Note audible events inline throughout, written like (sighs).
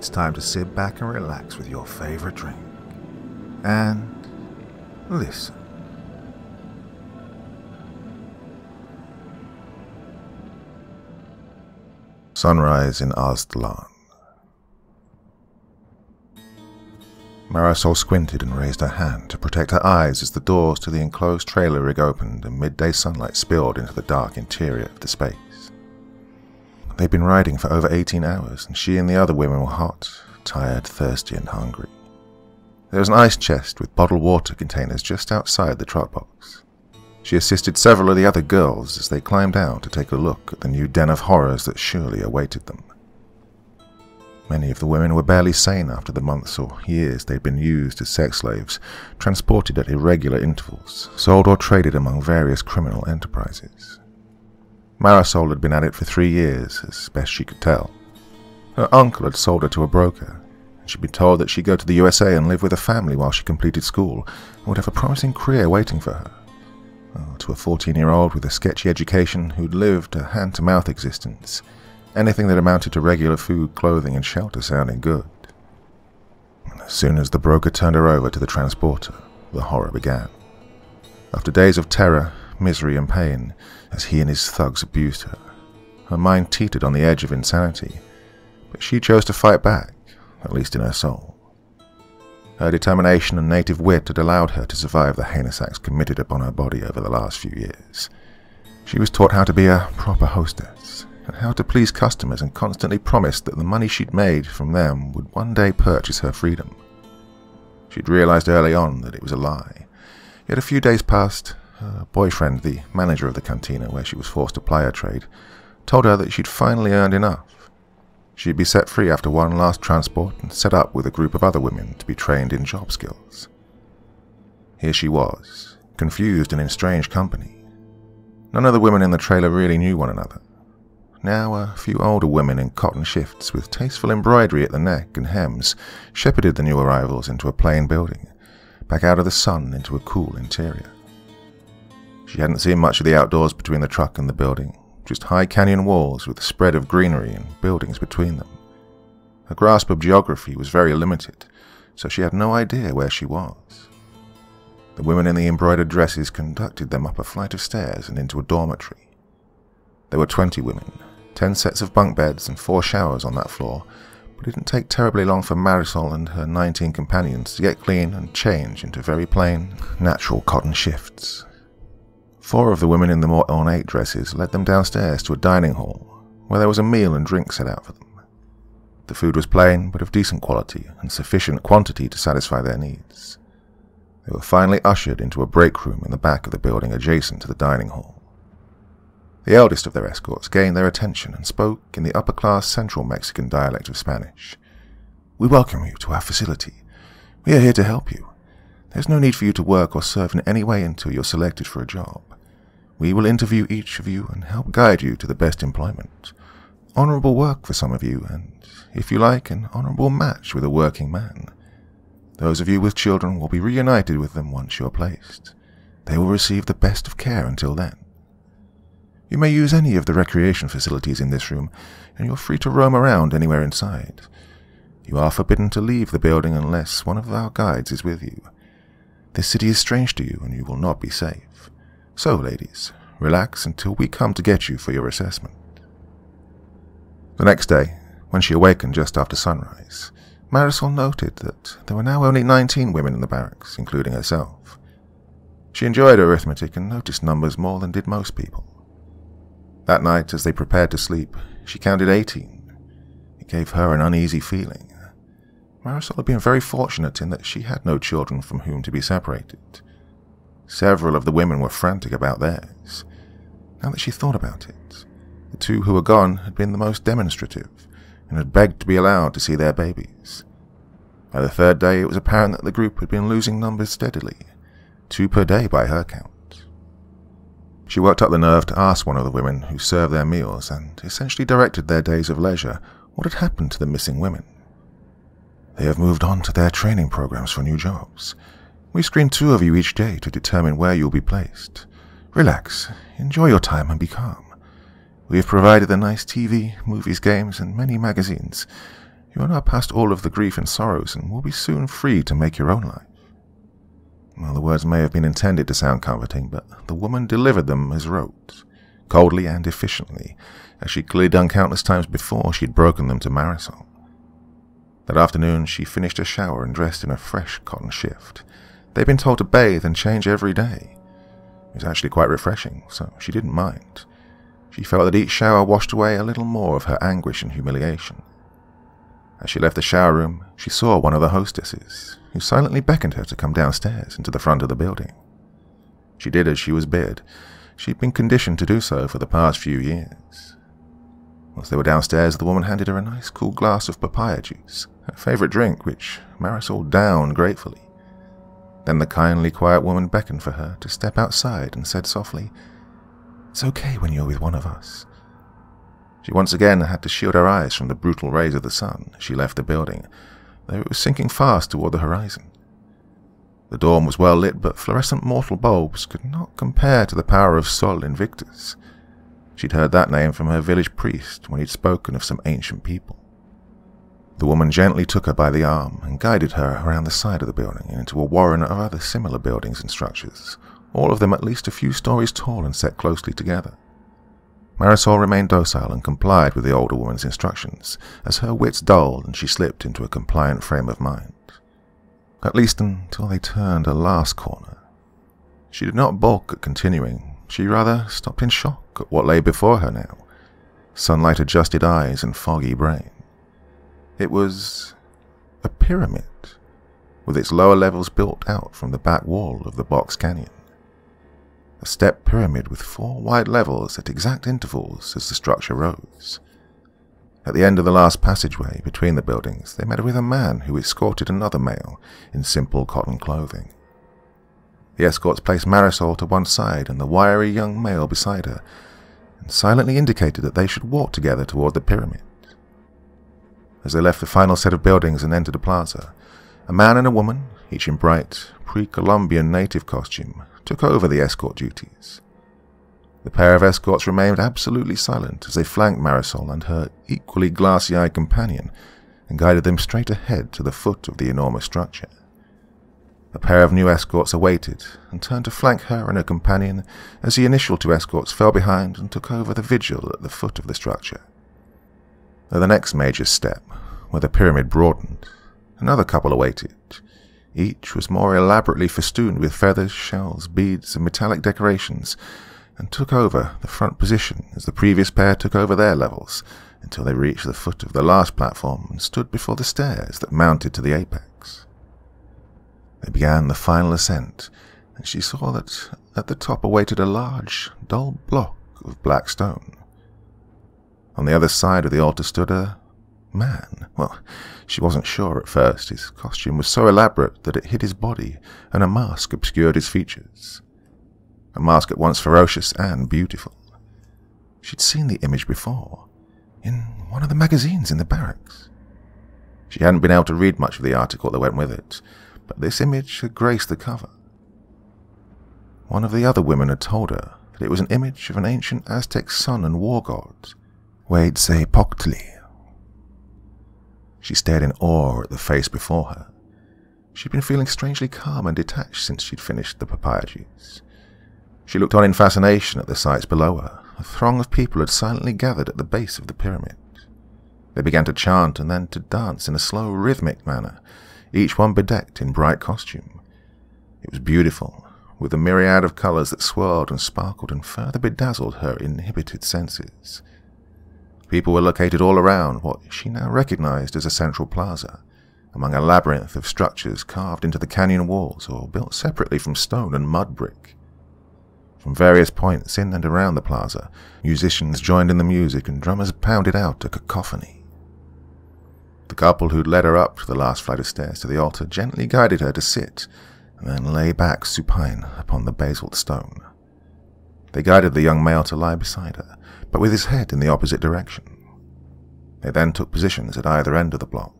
it's time to sit back and relax with your favorite drink. And listen. Sunrise in Aztlan. Marisol squinted and raised her hand to protect her eyes as the doors to the enclosed trailer rig opened and midday sunlight spilled into the dark interior of the space. They'd been riding for over 18 hours, and she and the other women were hot, tired, thirsty, and hungry. There was an ice chest with bottled water containers just outside the trot box. She assisted several of the other girls as they climbed out to take a look at the new den of horrors that surely awaited them. Many of the women were barely sane after the months or years they'd been used as sex slaves, transported at irregular intervals, sold or traded among various criminal enterprises. Marisol had been at it for three years, as best she could tell. Her uncle had sold her to a broker, and she'd been told that she'd go to the USA and live with a family while she completed school, and would have a promising career waiting for her. Oh, to a 14 year old with a sketchy education who'd lived a hand to mouth existence, anything that amounted to regular food, clothing, and shelter sounded good. As soon as the broker turned her over to the transporter, the horror began. After days of terror, misery, and pain, as he and his thugs abused her, her mind teetered on the edge of insanity, but she chose to fight back, at least in her soul. Her determination and native wit had allowed her to survive the heinous acts committed upon her body over the last few years. She was taught how to be a proper hostess, and how to please customers and constantly promised that the money she'd made from them would one day purchase her freedom. She'd realized early on that it was a lie. Yet a few days passed, her boyfriend, the manager of the cantina where she was forced to ply her trade, told her that she'd finally earned enough. She'd be set free after one last transport and set up with a group of other women to be trained in job skills. Here she was, confused and in strange company. None of the women in the trailer really knew one another. Now a few older women in cotton shifts with tasteful embroidery at the neck and hems shepherded the new arrivals into a plain building, back out of the sun into a cool interior. She hadn't seen much of the outdoors between the truck and the building, just high canyon walls with a spread of greenery and buildings between them. Her grasp of geography was very limited, so she had no idea where she was. The women in the embroidered dresses conducted them up a flight of stairs and into a dormitory. There were twenty women, ten sets of bunk beds and four showers on that floor, but it didn't take terribly long for Marisol and her 19 companions to get clean and change into very plain, natural cotton shifts. Four of the women in the more ornate dresses led them downstairs to a dining hall, where there was a meal and drink set out for them. The food was plain, but of decent quality and sufficient quantity to satisfy their needs. They were finally ushered into a break room in the back of the building adjacent to the dining hall. The eldest of their escorts gained their attention and spoke in the upper class Central Mexican dialect of Spanish. We welcome you to our facility. We are here to help you. There's no need for you to work or serve in any way until you're selected for a job. We will interview each of you and help guide you to the best employment. Honorable work for some of you, and, if you like, an honorable match with a working man. Those of you with children will be reunited with them once you're placed. They will receive the best of care until then. You may use any of the recreation facilities in this room, and you're free to roam around anywhere inside. You are forbidden to leave the building unless one of our guides is with you. This city is strange to you, and you will not be safe. So, ladies, relax until we come to get you for your assessment. The next day, when she awakened just after sunrise, Marisol noted that there were now only 19 women in the barracks, including herself. She enjoyed arithmetic and noticed numbers more than did most people. That night, as they prepared to sleep, she counted 18. It gave her an uneasy feeling. Marisol had been very fortunate in that she had no children from whom to be separated. Several of the women were frantic about theirs. Now that she thought about it, the two who were gone had been the most demonstrative and had begged to be allowed to see their babies. By the third day, it was apparent that the group had been losing numbers steadily, two per day by her count. She worked up the nerve to ask one of the women who served their meals and essentially directed their days of leisure what had happened to the missing women. They have moved on to their training programs for new jobs. We screen two of you each day to determine where you'll be placed. Relax, enjoy your time, and be calm. We have provided a nice TV, movies, games, and many magazines. You are now past all of the grief and sorrows and will be soon free to make your own life. Well, the words may have been intended to sound comforting, but the woman delivered them as wrote, coldly and efficiently, as she'd clearly done countless times before she'd broken them to Marisol. That afternoon, she finished her shower and dressed in a fresh cotton shift. They'd been told to bathe and change every day. It was actually quite refreshing, so she didn't mind. She felt that each shower washed away a little more of her anguish and humiliation. As she left the shower room, she saw one of the hostesses, who silently beckoned her to come downstairs into the front of the building. She did as she was bid. She'd been conditioned to do so for the past few years. Once they were downstairs, the woman handed her a nice cool glass of papaya juice, her favorite drink, which Marisol downed gratefully. Then the kindly, quiet woman beckoned for her to step outside and said softly, It's okay when you're with one of us. She once again had to shield her eyes from the brutal rays of the sun as she left the building, though it was sinking fast toward the horizon. The dawn was well lit, but fluorescent mortal bulbs could not compare to the power of Sol Invictus. She'd heard that name from her village priest when he'd spoken of some ancient people. The woman gently took her by the arm and guided her around the side of the building and into a warren of other similar buildings and structures, all of them at least a few stories tall and set closely together. Marisol remained docile and complied with the older woman's instructions, as her wits dulled and she slipped into a compliant frame of mind. At least until they turned a last corner. She did not balk at continuing, she rather stopped in shock at what lay before her now sunlight adjusted eyes and foggy brain. It was a pyramid, with its lower levels built out from the back wall of the box canyon a step pyramid with four wide levels at exact intervals as the structure rose. At the end of the last passageway between the buildings, they met with a man who escorted another male in simple cotton clothing. The escorts placed Marisol to one side and the wiry young male beside her, and silently indicated that they should walk together toward the pyramid. As they left the final set of buildings and entered the plaza, a man and a woman, each in bright, pre-Columbian native costume, took over the escort duties. The pair of escorts remained absolutely silent as they flanked Marisol and her equally glassy-eyed companion and guided them straight ahead to the foot of the enormous structure. A pair of new escorts awaited and turned to flank her and her companion as the initial two escorts fell behind and took over the vigil at the foot of the structure. The next major step, where the pyramid broadened, another couple awaited, each was more elaborately festooned with feathers, shells, beads, and metallic decorations, and took over the front position as the previous pair took over their levels, until they reached the foot of the last platform and stood before the stairs that mounted to the apex. They began the final ascent, and she saw that at the top awaited a large, dull block of black stone. On the other side of the altar stood a man. Well, she wasn't sure at first. His costume was so elaborate that it hid his body, and a mask obscured his features. A mask at once ferocious and beautiful. She'd seen the image before, in one of the magazines in the barracks. She hadn't been able to read much of the article that went with it, but this image had graced the cover. One of the other women had told her that it was an image of an ancient Aztec sun and war god, Huitzilopochtli. She stared in awe at the face before her. She'd been feeling strangely calm and detached since she'd finished the papaya juice. She looked on in fascination at the sights below her. A throng of people had silently gathered at the base of the pyramid. They began to chant and then to dance in a slow, rhythmic manner, each one bedecked in bright costume. It was beautiful, with a myriad of colors that swirled and sparkled and further bedazzled her inhibited senses. People were located all around what she now recognized as a central plaza, among a labyrinth of structures carved into the canyon walls or built separately from stone and mud brick. From various points in and around the plaza, musicians joined in the music and drummers pounded out a cacophony. The couple who'd led her up the last flight of stairs to the altar gently guided her to sit and then lay back supine upon the basalt stone. They guided the young male to lie beside her, but with his head in the opposite direction. They then took positions at either end of the block.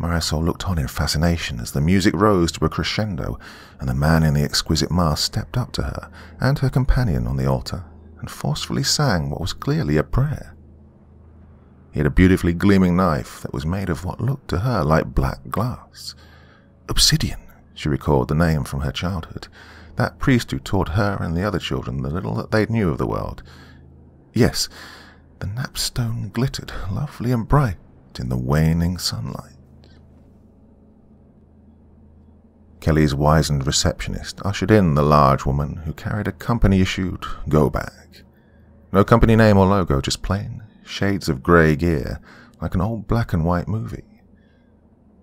Marisol looked on in fascination as the music rose to a crescendo and the man in the exquisite mask stepped up to her and her companion on the altar and forcefully sang what was clearly a prayer. He had a beautifully gleaming knife that was made of what looked to her like black glass. Obsidian, she recalled the name from her childhood. That priest who taught her and the other children the little that they knew of the world. Yes, the napstone glittered, lovely and bright, in the waning sunlight. Kelly's wizened receptionist ushered in the large woman who carried a company issued go bag. No company name or logo, just plain shades of grey gear, like an old black and white movie.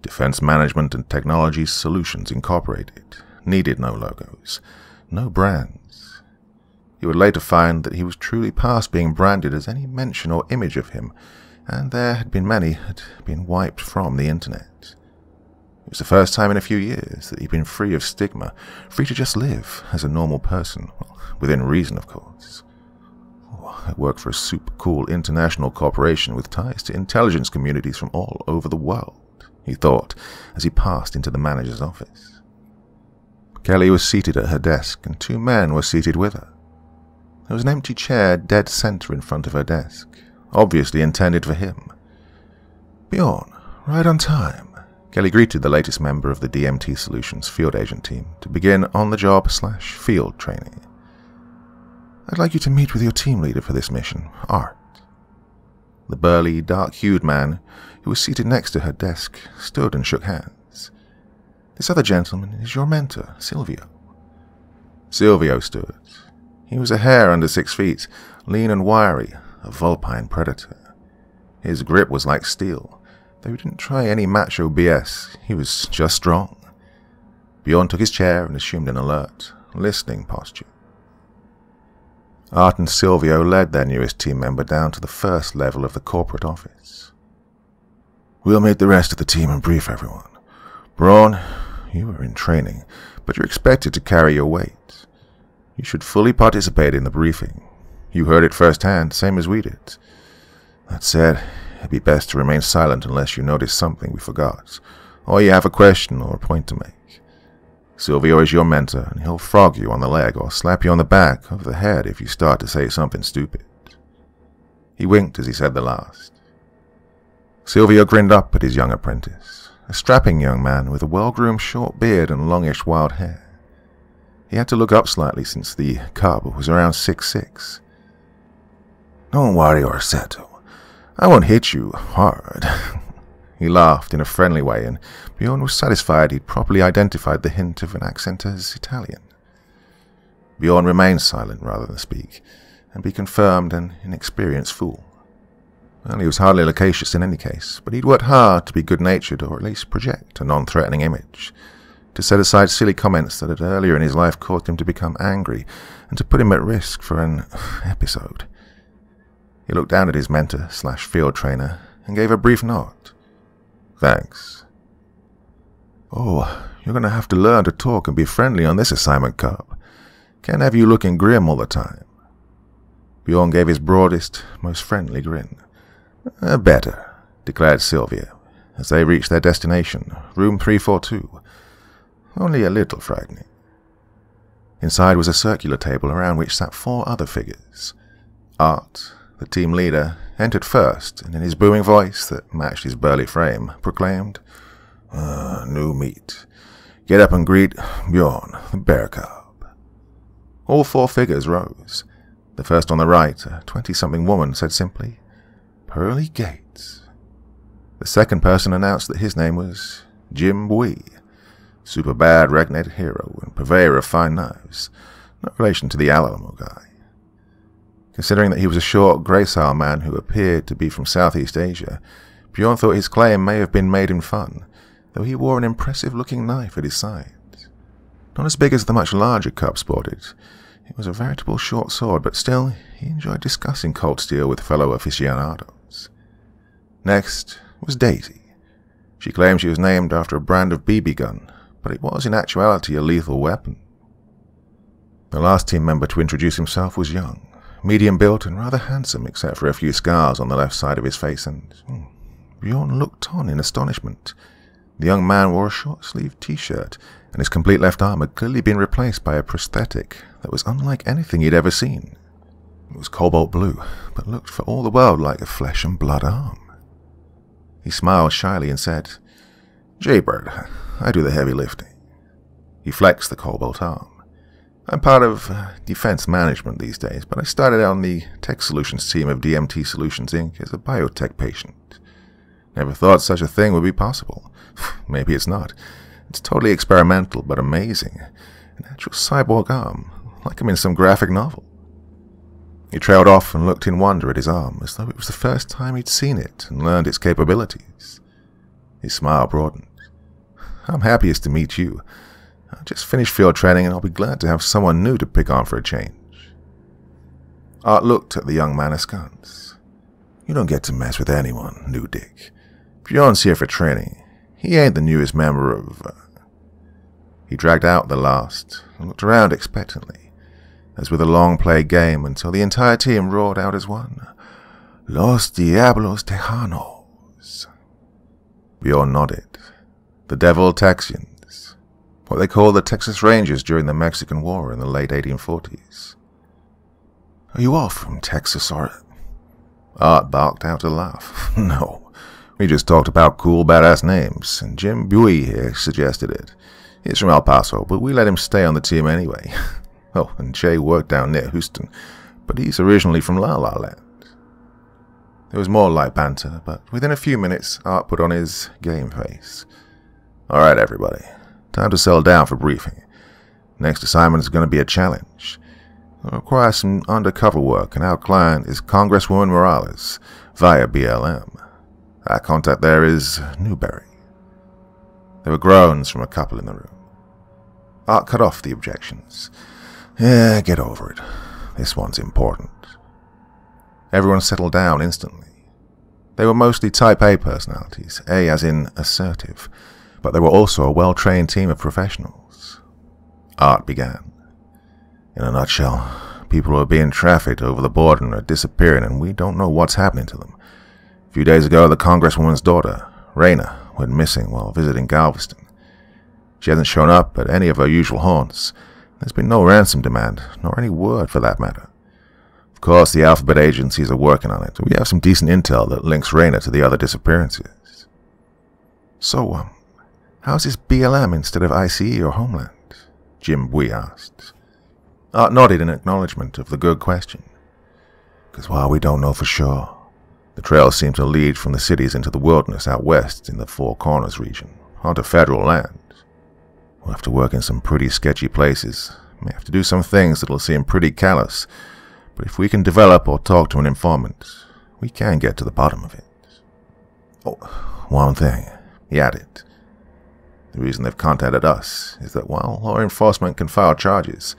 Defense Management and Technology Solutions Incorporated needed no logos, no brands. He would later find that he was truly past being branded as any mention or image of him, and there had been many had been wiped from the internet. It was the first time in a few years that he'd been free of stigma, free to just live as a normal person, well, within reason, of course. Oh, I work for a super cool international corporation with ties to intelligence communities from all over the world, he thought as he passed into the manager's office. Kelly was seated at her desk, and two men were seated with her. There was an empty chair dead center in front of her desk, obviously intended for him. Bjorn, right on time. Kelly greeted the latest member of the DMT Solutions field agent team to begin on-the-job slash field training. I'd like you to meet with your team leader for this mission, Art. The burly, dark-hued man who was seated next to her desk stood and shook hands. This other gentleman is your mentor, Silvio. Silvio stood. He was a hair under six feet, lean and wiry, a vulpine predator. His grip was like steel, Though he didn't try any macho BS, he was just strong. Bjorn took his chair and assumed an alert, listening posture. Art and Silvio led their newest team member down to the first level of the corporate office. We'll meet the rest of the team and brief everyone. Bjorn, you are in training, but you're expected to carry your weight. You should fully participate in the briefing. You heard it firsthand, same as we did. That said, it'd be best to remain silent unless you notice something we forgot, or you have a question or a point to make. Silvio is your mentor, and he'll frog you on the leg or slap you on the back of the head if you start to say something stupid. He winked as he said the last. Silvio grinned up at his young apprentice, a strapping young man with a well-groomed short beard and longish wild hair. He had to look up slightly since the cub was around six six. Don't worry, Orsetto. I won't hit you hard. (laughs) he laughed in a friendly way, and Bjorn was satisfied he'd properly identified the hint of an accent as Italian. Bjorn remained silent rather than speak, and be confirmed an inexperienced fool. Well, he was hardly loquacious in any case, but he'd worked hard to be good-natured or at least project a non-threatening image, to set aside silly comments that had earlier in his life caused him to become angry, and to put him at risk for an (sighs) episode. He looked down at his mentor slash field trainer and gave a brief nod. Thanks. Oh, you're going to have to learn to talk and be friendly on this assignment, Cub. Can't have you looking grim all the time. Bjorn gave his broadest, most friendly grin. Uh, better, declared Silvio, as they reached their destination, room 342. Only a little frightening. Inside was a circular table around which sat four other figures. Art, the team leader, entered first, and in his booming voice that matched his burly frame, proclaimed, uh, New meat. Get up and greet Bjorn, the bear cub. All four figures rose. The first on the right, a twenty-something woman, said simply, Pearly Gates. The second person announced that his name was Jim Bui, super bad regnet hero and purveyor of fine knives, no relation to the Alamo guy. Considering that he was a short, gracile man who appeared to be from Southeast Asia, Bjorn thought his claim may have been made in fun, though he wore an impressive-looking knife at his side. Not as big as the much larger cub sported. It was a veritable short sword, but still, he enjoyed discussing cold steel with fellow aficionados. Next was Daisy. She claimed she was named after a brand of BB gun, but it was in actuality a lethal weapon. The last team member to introduce himself was young, medium built and rather handsome, except for a few scars on the left side of his face, and hmm, Bjorn looked on in astonishment. The young man wore a short-sleeved t-shirt, and his complete left arm had clearly been replaced by a prosthetic that was unlike anything he'd ever seen. It was cobalt blue, but looked for all the world like a flesh and blood arm. He smiled shyly and said, Jaybird, I do the heavy lifting. He flexed the cobalt arm. I'm part of uh, defense management these days, but I started out on the tech solutions team of DMT Solutions Inc. as a biotech patient. Never thought such a thing would be possible. (sighs) Maybe it's not. It's totally experimental, but amazing. An actual cyborg arm, like I'm in some graphic novel. He trailed off and looked in wonder at his arm, as though it was the first time he'd seen it and learned its capabilities. His smile broadened. I'm happiest to meet you. I just finished field training and I'll be glad to have someone new to pick on for a change. Art looked at the young man askance. You don't get to mess with anyone, new Dick. Bjorn's here for training. He ain't the newest member of... Uh... He dragged out the last and looked around expectantly as with a long play game until the entire team roared out as one. Los Diablos Tejanos. Bjorn nodded. The Devil Texians. What they called the Texas Rangers during the Mexican War in the late 1840s. Are you all from Texas, or... Art barked out a laugh. (laughs) no. We just talked about cool, badass names, and Jim Bui here suggested it. He's from El Paso, but we let him stay on the team anyway. (laughs) Oh, and Jay worked down near Houston, but he's originally from La La Land. There was more light banter, but within a few minutes, Art put on his game face. All right, everybody, time to settle down for briefing. Next assignment is going to be a challenge. It'll require some undercover work, and our client is Congresswoman Morales via BLM. Our contact there is Newberry. There were groans from a couple in the room. Art cut off the objections. Yeah, get over it. This one's important. Everyone settled down instantly. They were mostly type A personalities, A as in assertive, but they were also a well trained team of professionals. Art began. In a nutshell, people are being trafficked over the border and are disappearing, and we don't know what's happening to them. A few days ago, the Congresswoman's daughter, Raina, went missing while visiting Galveston. She hasn't shown up at any of her usual haunts there's been no ransom demand, nor any word for that matter. Of course, the Alphabet agencies are working on it. We have some decent intel that links Raina to the other disappearances. So, um, how's this BLM instead of ICE or Homeland? Jim Bui asked. Art nodded in acknowledgement of the good question. Because while we don't know for sure, the trails seem to lead from the cities into the wilderness out west in the Four Corners region, onto federal land. We'll have to work in some pretty sketchy places. May have to do some things that'll seem pretty callous, but if we can develop or talk to an informant, we can get to the bottom of it. Oh, one thing, he added. The reason they've contacted us is that while law enforcement can file charges,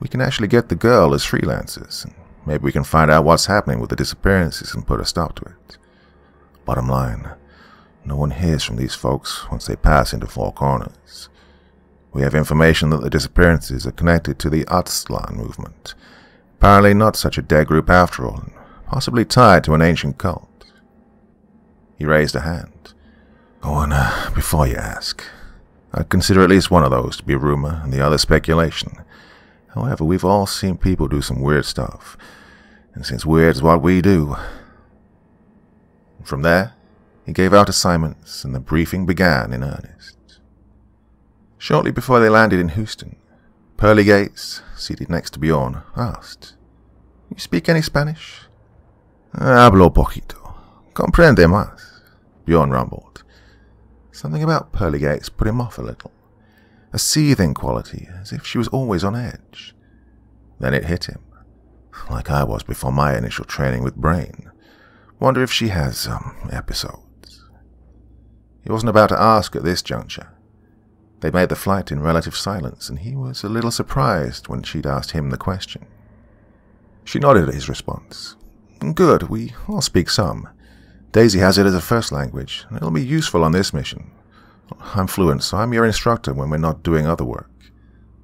we can actually get the girl as freelancers, and maybe we can find out what's happening with the disappearances and put a stop to it. Bottom line, no one hears from these folks once they pass into Four Corners. We have information that the disappearances are connected to the Aztlan movement. Apparently not such a dead group after all, and possibly tied to an ancient cult. He raised a hand. Oh, and uh, before you ask, I'd consider at least one of those to be rumor and the other speculation. However, we've all seen people do some weird stuff, and since weird is what we do. From there, he gave out assignments, and the briefing began in earnest. Shortly before they landed in Houston, Pearly Gates, seated next to Bjorn, asked, You speak any Spanish? Hablo poquito. Comprende más, Bjorn rumbled. Something about Pearly Gates put him off a little. A seething quality, as if she was always on edge. Then it hit him, like I was before my initial training with Brain. Wonder if she has some um, episodes. He wasn't about to ask at this juncture. They made the flight in relative silence, and he was a little surprised when she'd asked him the question. She nodded at his response. Good, we all speak some. Daisy has it as a first language, and it'll be useful on this mission. I'm fluent, so I'm your instructor when we're not doing other work.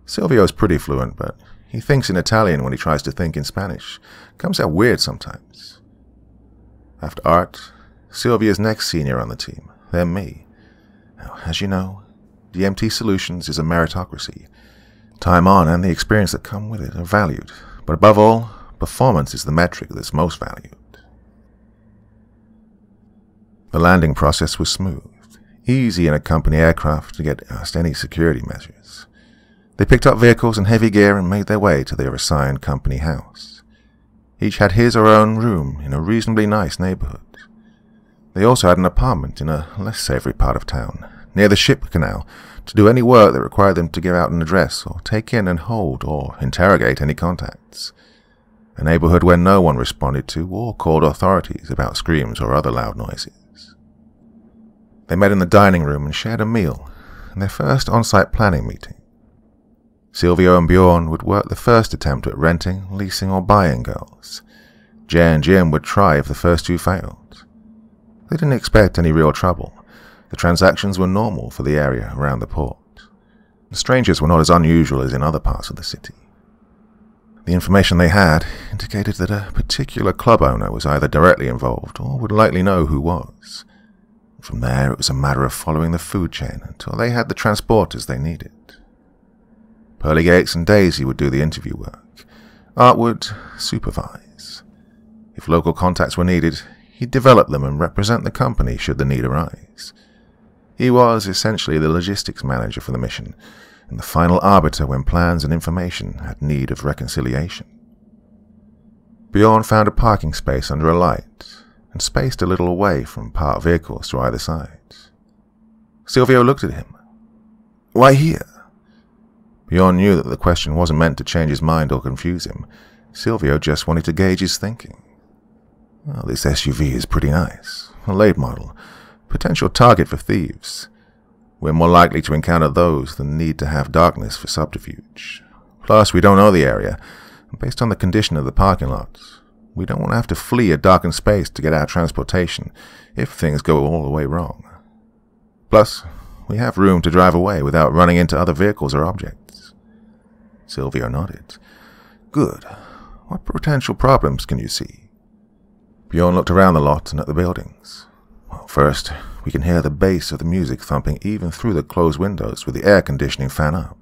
Silvio's pretty fluent, but he thinks in Italian when he tries to think in Spanish. Comes out weird sometimes. After Art, Silvio's next senior on the team, then me. Now, as you know, DMT Solutions is a meritocracy. Time on and the experience that come with it are valued, but above all, performance is the metric that's most valued. The landing process was smooth, easy in a company aircraft to get past any security measures. They picked up vehicles and heavy gear and made their way to their assigned company house. Each had his or her own room in a reasonably nice neighborhood. They also had an apartment in a less savory part of town, near the ship canal, to do any work that required them to give out an address or take in and hold or interrogate any contacts. A neighborhood where no one responded to or called authorities about screams or other loud noises. They met in the dining room and shared a meal, in their first on-site planning meeting. Silvio and Bjorn would work the first attempt at renting, leasing, or buying girls. Jay and Jim would try if the first two failed. They didn't expect any real trouble. The transactions were normal for the area around the port. The strangers were not as unusual as in other parts of the city. The information they had indicated that a particular club owner was either directly involved or would likely know who was. From there, it was a matter of following the food chain until they had the transporters they needed. Pearly Gates and Daisy would do the interview work. Art would supervise. If local contacts were needed, he'd develop them and represent the company should the need arise. He was essentially the logistics manager for the mission, and the final arbiter when plans and information had need of reconciliation. Bjorn found a parking space under a light and spaced a little away from parked vehicles to either side. Silvio looked at him. Why here? Bjorn knew that the question wasn't meant to change his mind or confuse him. Silvio just wanted to gauge his thinking. Well, this SUV is pretty nice. A late model. Potential target for thieves. We're more likely to encounter those than need to have darkness for subterfuge. Plus, we don't know the area. Based on the condition of the parking lot, we don't want to have to flee a darkened space to get our transportation if things go all the way wrong. Plus, we have room to drive away without running into other vehicles or objects. Silvio nodded. Good. What potential problems can you see? Bjorn looked around the lot and at the buildings. Well, first, we can hear the bass of the music thumping even through the closed windows with the air conditioning fan up.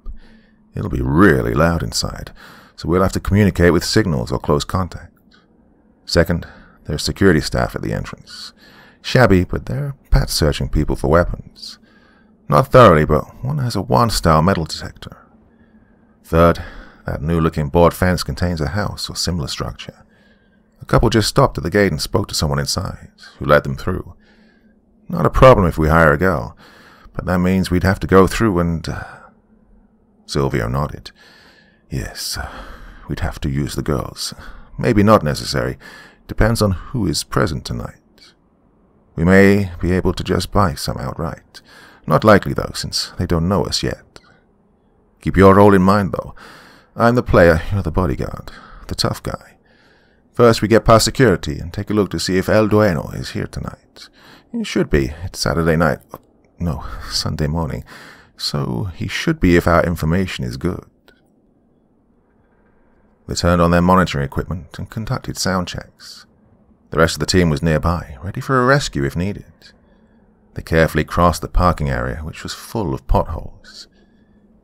It'll be really loud inside, so we'll have to communicate with signals or close contact. Second, there's security staff at the entrance. Shabby, but they're pat searching people for weapons. Not thoroughly, but one has a one-style metal detector. Third, that new-looking board fence contains a house or similar structure. A couple just stopped at the gate and spoke to someone inside, who led them through. Not a problem if we hire a girl, but that means we'd have to go through and... Uh... Silvio nodded. Yes, uh, we'd have to use the girls. Maybe not necessary. Depends on who is present tonight. We may be able to just buy some outright. Not likely, though, since they don't know us yet. Keep your role in mind, though. I'm the player, you're the bodyguard, the tough guy. First, we get past security and take a look to see if El Dueno is here tonight. He should be. It's Saturday night. No, (laughs) Sunday morning. So he should be if our information is good. They turned on their monitoring equipment and conducted sound checks. The rest of the team was nearby, ready for a rescue if needed. They carefully crossed the parking area, which was full of potholes.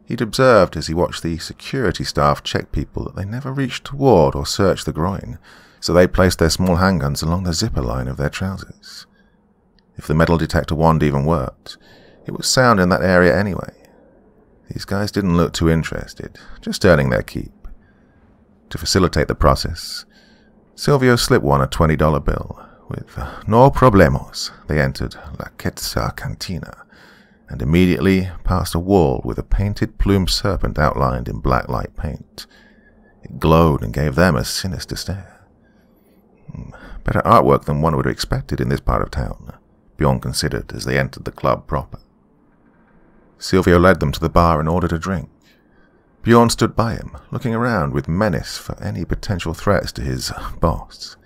He'd observed as he watched the security staff check people that they never reached toward or searched the groin, so they placed their small handguns along the zipper line of their trousers. If the metal detector wand even worked, it was sound in that area anyway. These guys didn't look too interested, just earning their keep. To facilitate the process, Silvio slipped one a $20 bill. With no problemos, they entered La Quetzal Cantina and immediately passed a wall with a painted plumed serpent outlined in black light paint. It glowed and gave them a sinister stare. Hmm, better artwork than one would have expected in this part of town, Bjorn considered as they entered the club proper. Silvio led them to the bar and ordered a drink. Bjorn stood by him, looking around with menace for any potential threats to his boss.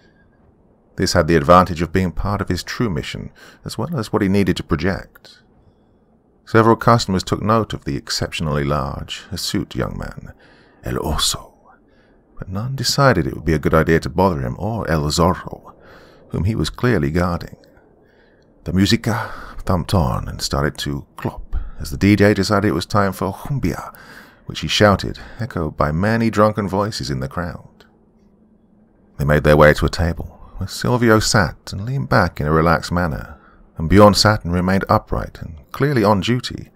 This had the advantage of being part of his true mission, as well as what he needed to project. Several customers took note of the exceptionally large, hirsute young man, El Oso, but none decided it would be a good idea to bother him or El Zorro, whom he was clearly guarding. The musica thumped on and started to clop as the DJ decided it was time for cumbia which he shouted, echoed by many drunken voices in the crowd. They made their way to a table, where Silvio sat and leaned back in a relaxed manner, and Bjorn sat and remained upright and clearly on duty.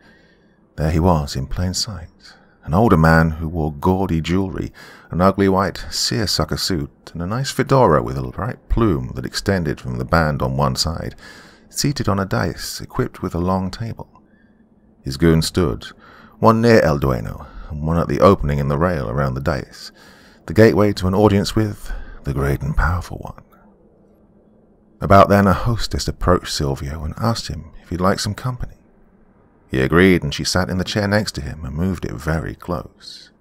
There he was, in plain sight, an older man who wore gaudy jewelry, an ugly white seersucker suit, and a nice fedora with a bright plume that extended from the band on one side, seated on a dais equipped with a long table. His goons stood, one near El Dueno, and one at the opening in the rail around the dais, the gateway to an audience with the great and powerful one. About then, a hostess approached Silvio and asked him if he'd like some company. He agreed, and she sat in the chair next to him and moved it very close.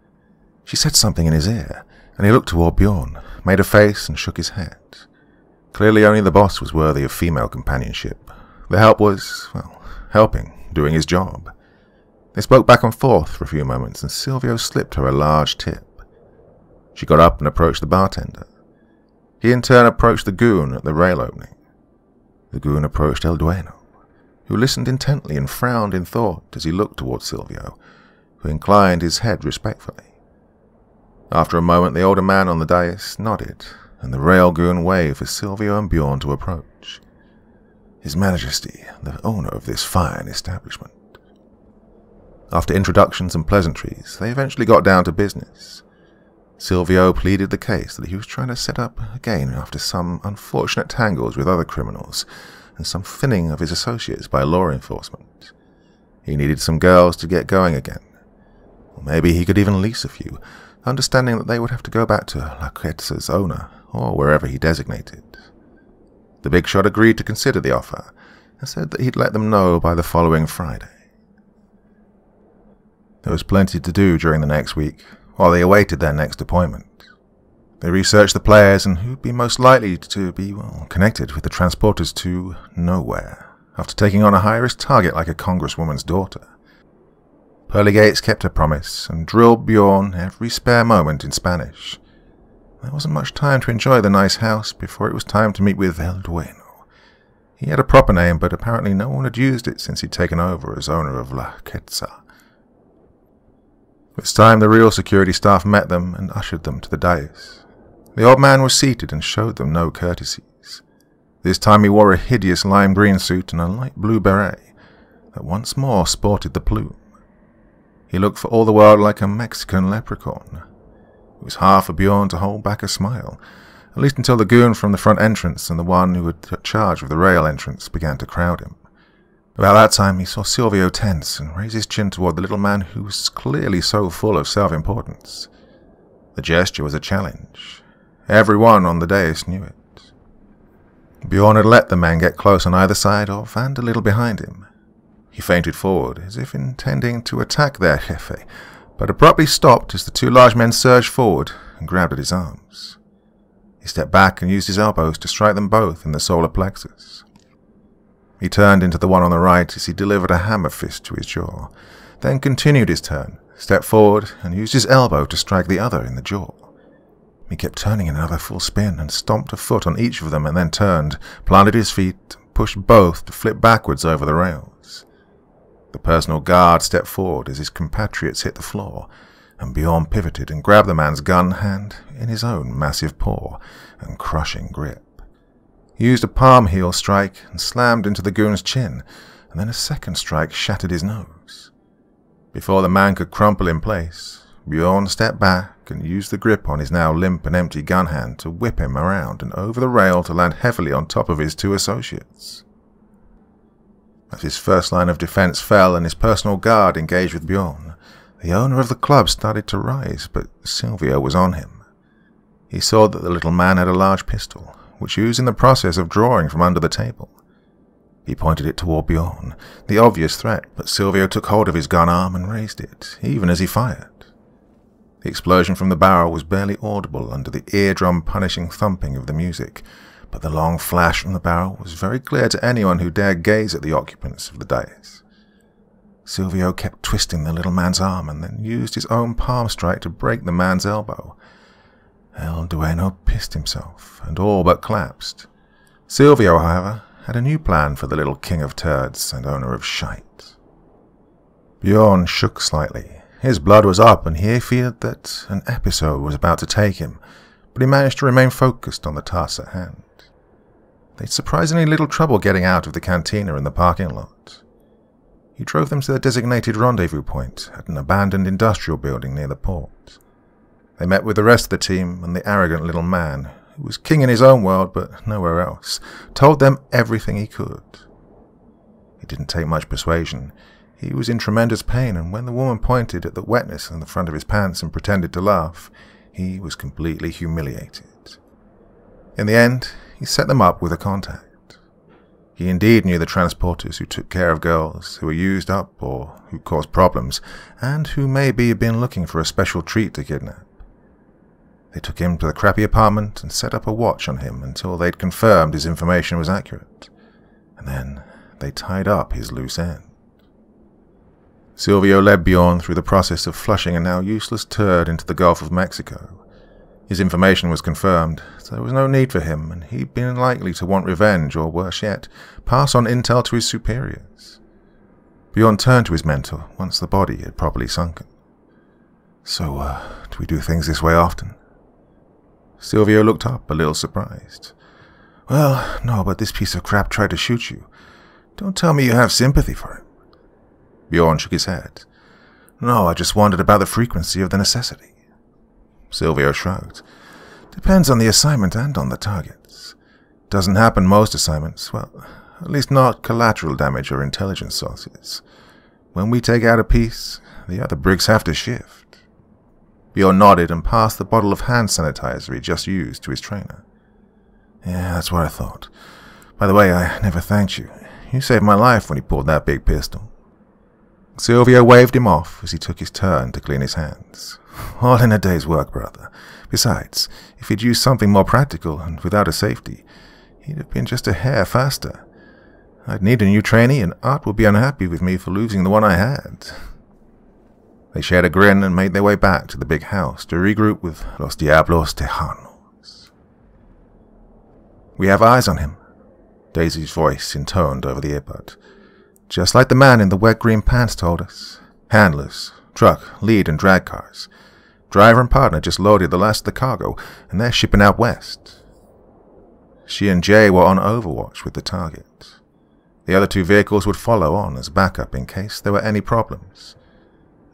She said something in his ear, and he looked toward Bjorn, made a face, and shook his head. Clearly, only the boss was worthy of female companionship. The help was, well, helping, doing his job. They spoke back and forth for a few moments, and Silvio slipped her a large tip. She got up and approached the bartender. He in turn approached the goon at the rail opening. The goon approached El Dueno, who listened intently and frowned in thought as he looked towards Silvio, who inclined his head respectfully. After a moment, the older man on the dais nodded, and the rail goon waved for Silvio and Bjorn to approach. His Majesty, the owner of this fine establishment. After introductions and pleasantries, they eventually got down to business. Silvio pleaded the case that he was trying to set up again after some unfortunate tangles with other criminals and some thinning of his associates by law enforcement. He needed some girls to get going again. Or maybe he could even lease a few, understanding that they would have to go back to La Quetzal's owner, or wherever he designated. The big shot agreed to consider the offer, and said that he'd let them know by the following Friday. There was plenty to do during the next week, while they awaited their next appointment. They researched the players and who'd be most likely to be, well, connected with the transporters to nowhere, after taking on a high-risk target like a congresswoman's daughter. Pearly Gates kept her promise and drilled Bjorn every spare moment in Spanish. There wasn't much time to enjoy the nice house before it was time to meet with El Dueno. He had a proper name, but apparently no one had used it since he'd taken over as owner of La Quetzal. This time the real security staff met them and ushered them to the dais. The old man was seated and showed them no courtesies. This time he wore a hideous lime green suit and a light blue beret that once more sported the plume. He looked for all the world like a Mexican leprechaun. It was hard for Bjorn to hold back a smile, at least until the goon from the front entrance and the one who had charge of the rail entrance began to crowd him. About that time, he saw Silvio tense and raise his chin toward the little man who was clearly so full of self-importance. The gesture was a challenge. Everyone on the dais knew it. Bjorn had let the man get close on either side of and a little behind him. He feinted forward, as if intending to attack their (laughs) jefe, but abruptly stopped as the two large men surged forward and grabbed at his arms. He stepped back and used his elbows to strike them both in the solar plexus. He turned into the one on the right as he delivered a hammer fist to his jaw, then continued his turn, stepped forward, and used his elbow to strike the other in the jaw. He kept turning in another full spin and stomped a foot on each of them and then turned, planted his feet, pushed both to flip backwards over the rails. The personal guard stepped forward as his compatriots hit the floor, and Bjorn pivoted and grabbed the man's gun hand in his own massive paw and crushing grip. He used a palm heel strike and slammed into the goon's chin, and then a second strike shattered his nose. Before the man could crumple in place, Bjorn stepped back and used the grip on his now limp and empty gun hand to whip him around and over the rail to land heavily on top of his two associates. As his first line of defense fell and his personal guard engaged with Bjorn, the owner of the club started to rise, but Silvio was on him. He saw that the little man had a large pistol, which he was in the process of drawing from under the table. He pointed it toward Bjorn, the obvious threat, but Silvio took hold of his gun arm and raised it, even as he fired. The explosion from the barrel was barely audible under the eardrum-punishing thumping of the music, but the long flash from the barrel was very clear to anyone who dared gaze at the occupants of the dais. Silvio kept twisting the little man's arm and then used his own palm strike to break the man's elbow. El Dueno pissed himself and all but collapsed. Silvio, however, had a new plan for the little king of turds and owner of shite. Bjorn shook slightly. His blood was up, and he feared that an episode was about to take him, but he managed to remain focused on the task at hand. They'd surprisingly little trouble getting out of the cantina in the parking lot. He drove them to the designated rendezvous point at an abandoned industrial building near the port. They met with the rest of the team, and the arrogant little man, who was king in his own world but nowhere else, told them everything he could. It didn't take much persuasion. He was in tremendous pain, and when the woman pointed at the wetness in the front of his pants and pretended to laugh, he was completely humiliated. In the end, he set them up with a contact. He indeed knew the transporters who took care of girls who were used up or who caused problems, and who maybe had been looking for a special treat to kidnap. They took him to the crappy apartment and set up a watch on him until they'd confirmed his information was accurate. And then they tied up his loose end. Silvio led Bjorn through the process of flushing a now useless turd into the Gulf of Mexico. His information was confirmed, so there was no need for him, and he'd been likely to want revenge, or worse yet, pass on intel to his superiors. Bjorn turned to his mentor once the body had properly sunken. So, uh, do we do things this way often? Silvio looked up, a little surprised. Well, no, but this piece of crap tried to shoot you. Don't tell me you have sympathy for him. Bjorn shook his head. No, I just wondered about the frequency of the necessity. Silvio shrugged. Depends on the assignment and on the targets. Doesn't happen most assignments, well, at least not collateral damage or intelligence sources. When we take out a piece, the other bricks have to shift. Bjorn nodded and passed the bottle of hand sanitizer he just used to his trainer. Yeah, that's what I thought. By the way, I never thanked you. You saved my life when you pulled that big pistol. Silvio waved him off as he took his turn to clean his hands. (laughs) All in a day's work, brother. Besides, if he'd used something more practical and without a safety, he'd have been just a hair faster. I'd need a new trainee, and Art would be unhappy with me for losing the one I had. They shared a grin and made their way back to the big house to regroup with Los Diablos Tejanos. We have eyes on him, Daisy's voice intoned over the earbud. Just like the man in the wet green pants told us. Handlers, truck, lead, and drag cars. Driver and partner just loaded the last of the cargo, and they're shipping out west. She and Jay were on overwatch with the target. The other two vehicles would follow on as backup in case there were any problems.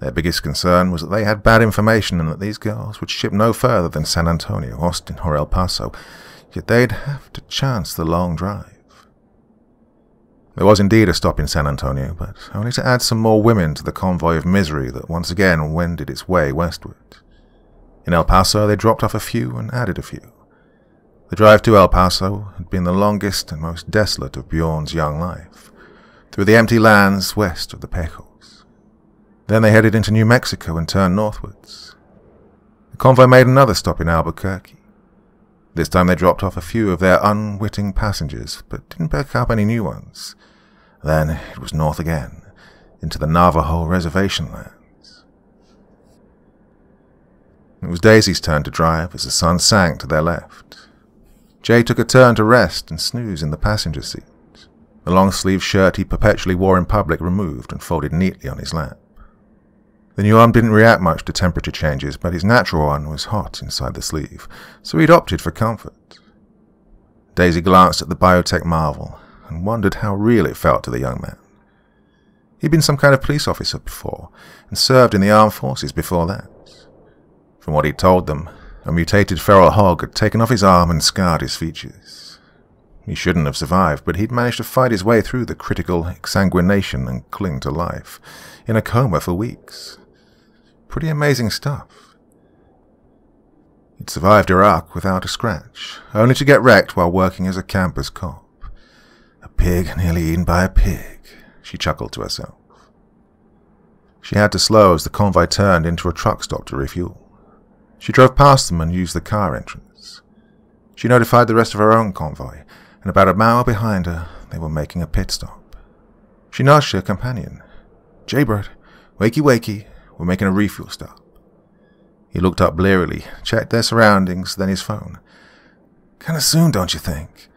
Their biggest concern was that they had bad information and that these girls would ship no further than San Antonio, Austin, or El Paso, yet they'd have to chance the long drive. There was indeed a stop in San Antonio, but only to add some more women to the convoy of misery that once again wended its way westward. In El Paso, they dropped off a few and added a few. The drive to El Paso had been the longest and most desolate of Bjorn's young life, through the empty lands west of the Pecos. Then they headed into New Mexico and turned northwards. The convoy made another stop in Albuquerque. This time they dropped off a few of their unwitting passengers, but didn't pick up any new ones. Then it was north again, into the Navajo reservation lands. It was Daisy's turn to drive as the sun sank to their left. Jay took a turn to rest and snooze in the passenger seat, the long-sleeved shirt he perpetually wore in public removed and folded neatly on his lap. The new arm didn't react much to temperature changes, but his natural one was hot inside the sleeve, so he'd opted for comfort. Daisy glanced at the biotech marvel and wondered how real it felt to the young man. He'd been some kind of police officer before, and served in the armed forces before that. From what he'd told them, a mutated feral hog had taken off his arm and scarred his features. He shouldn't have survived, but he'd managed to fight his way through the critical exsanguination and cling to life, in a coma for weeks. Pretty amazing stuff. He'd survived Iraq without a scratch, only to get wrecked while working as a campus cop. A pig nearly eaten by a pig, she chuckled to herself. She had to slow as the convoy turned into a truck stop to refuel. She drove past them and used the car entrance. She notified the rest of her own convoy, and about a mile behind her, they were making a pit stop. She nudged her companion. Jaybird, wakey wakey, we're making a refuel stop. He looked up blearily, checked their surroundings, then his phone. Kinda soon, don't you think?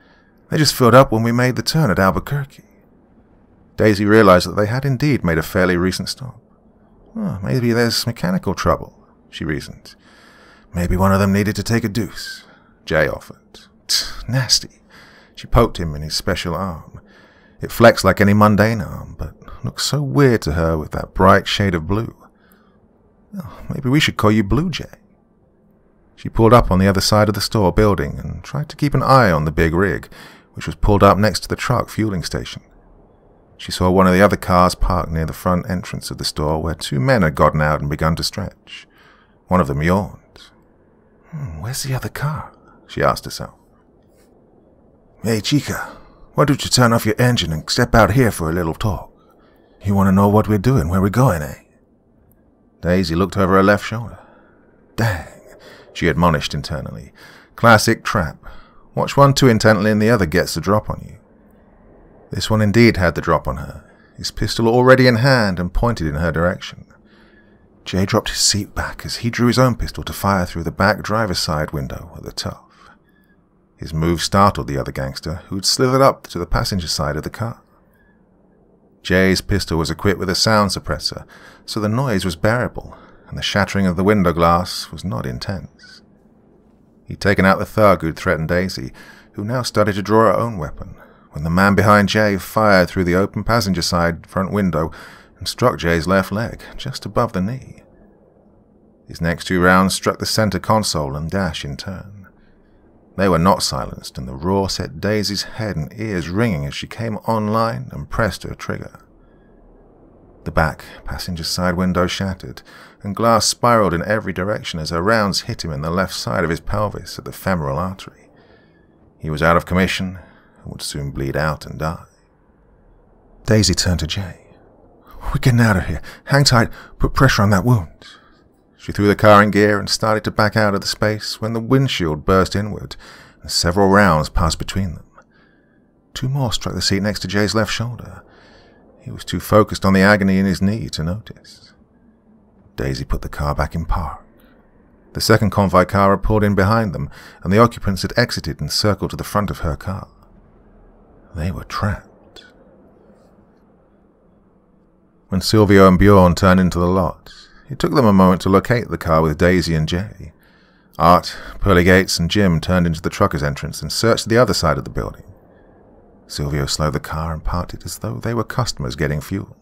They just filled up when we made the turn at Albuquerque. Daisy realized that they had indeed made a fairly recent stop. Oh, maybe there's mechanical trouble, she reasoned. Maybe one of them needed to take a deuce, Jay offered. Nasty. She poked him in his special arm. It flexed like any mundane arm, but looked so weird to her with that bright shade of blue. Oh, maybe we should call you Blue Jay. She pulled up on the other side of the store building and tried to keep an eye on the big rig, which was pulled up next to the truck fueling station. She saw one of the other cars parked near the front entrance of the store where two men had gotten out and begun to stretch. One of them yawned. Hmm, where's the other car? she asked herself. Hey, Chica, why don't you turn off your engine and step out here for a little talk? You want to know what we're doing, where we're going, eh? Daisy looked over her left shoulder. Dang, she admonished internally. Classic trap. Watch one too intently and the other gets the drop on you. This one indeed had the drop on her, his pistol already in hand and pointed in her direction. Jay dropped his seat back as he drew his own pistol to fire through the back driver's side window at the tough. His move startled the other gangster, who had slithered up to the passenger side of the car. Jay's pistol was equipped with a sound suppressor, so the noise was bearable, and the shattering of the window glass was not intense. He'd taken out the thug who'd threatened Daisy, who now started to draw her own weapon, when the man behind Jay fired through the open passenger side front window and struck Jay's left leg, just above the knee. His next two rounds struck the center console and Dash in turn. They were not silenced, and the roar set Daisy's head and ears ringing as she came online and pressed her trigger. The back passenger side window shattered, and glass spiraled in every direction as her rounds hit him in the left side of his pelvis at the femoral artery. He was out of commission and would soon bleed out and die. Daisy turned to Jay. We're getting out of here. Hang tight. Put pressure on that wound. She threw the car in gear and started to back out of the space when the windshield burst inward and several rounds passed between them. Two more struck the seat next to Jay's left shoulder. He was too focused on the agony in his knee to notice. Daisy put the car back in park. The second convoy car had pulled in behind them, and the occupants had exited and circled to the front of her car. They were trapped. When Silvio and Bjorn turned into the lot, it took them a moment to locate the car with Daisy and Jay. Art, Pearly Gates, and Jim turned into the trucker's entrance and searched the other side of the building. Silvio slowed the car and parked it as though they were customers getting fuel.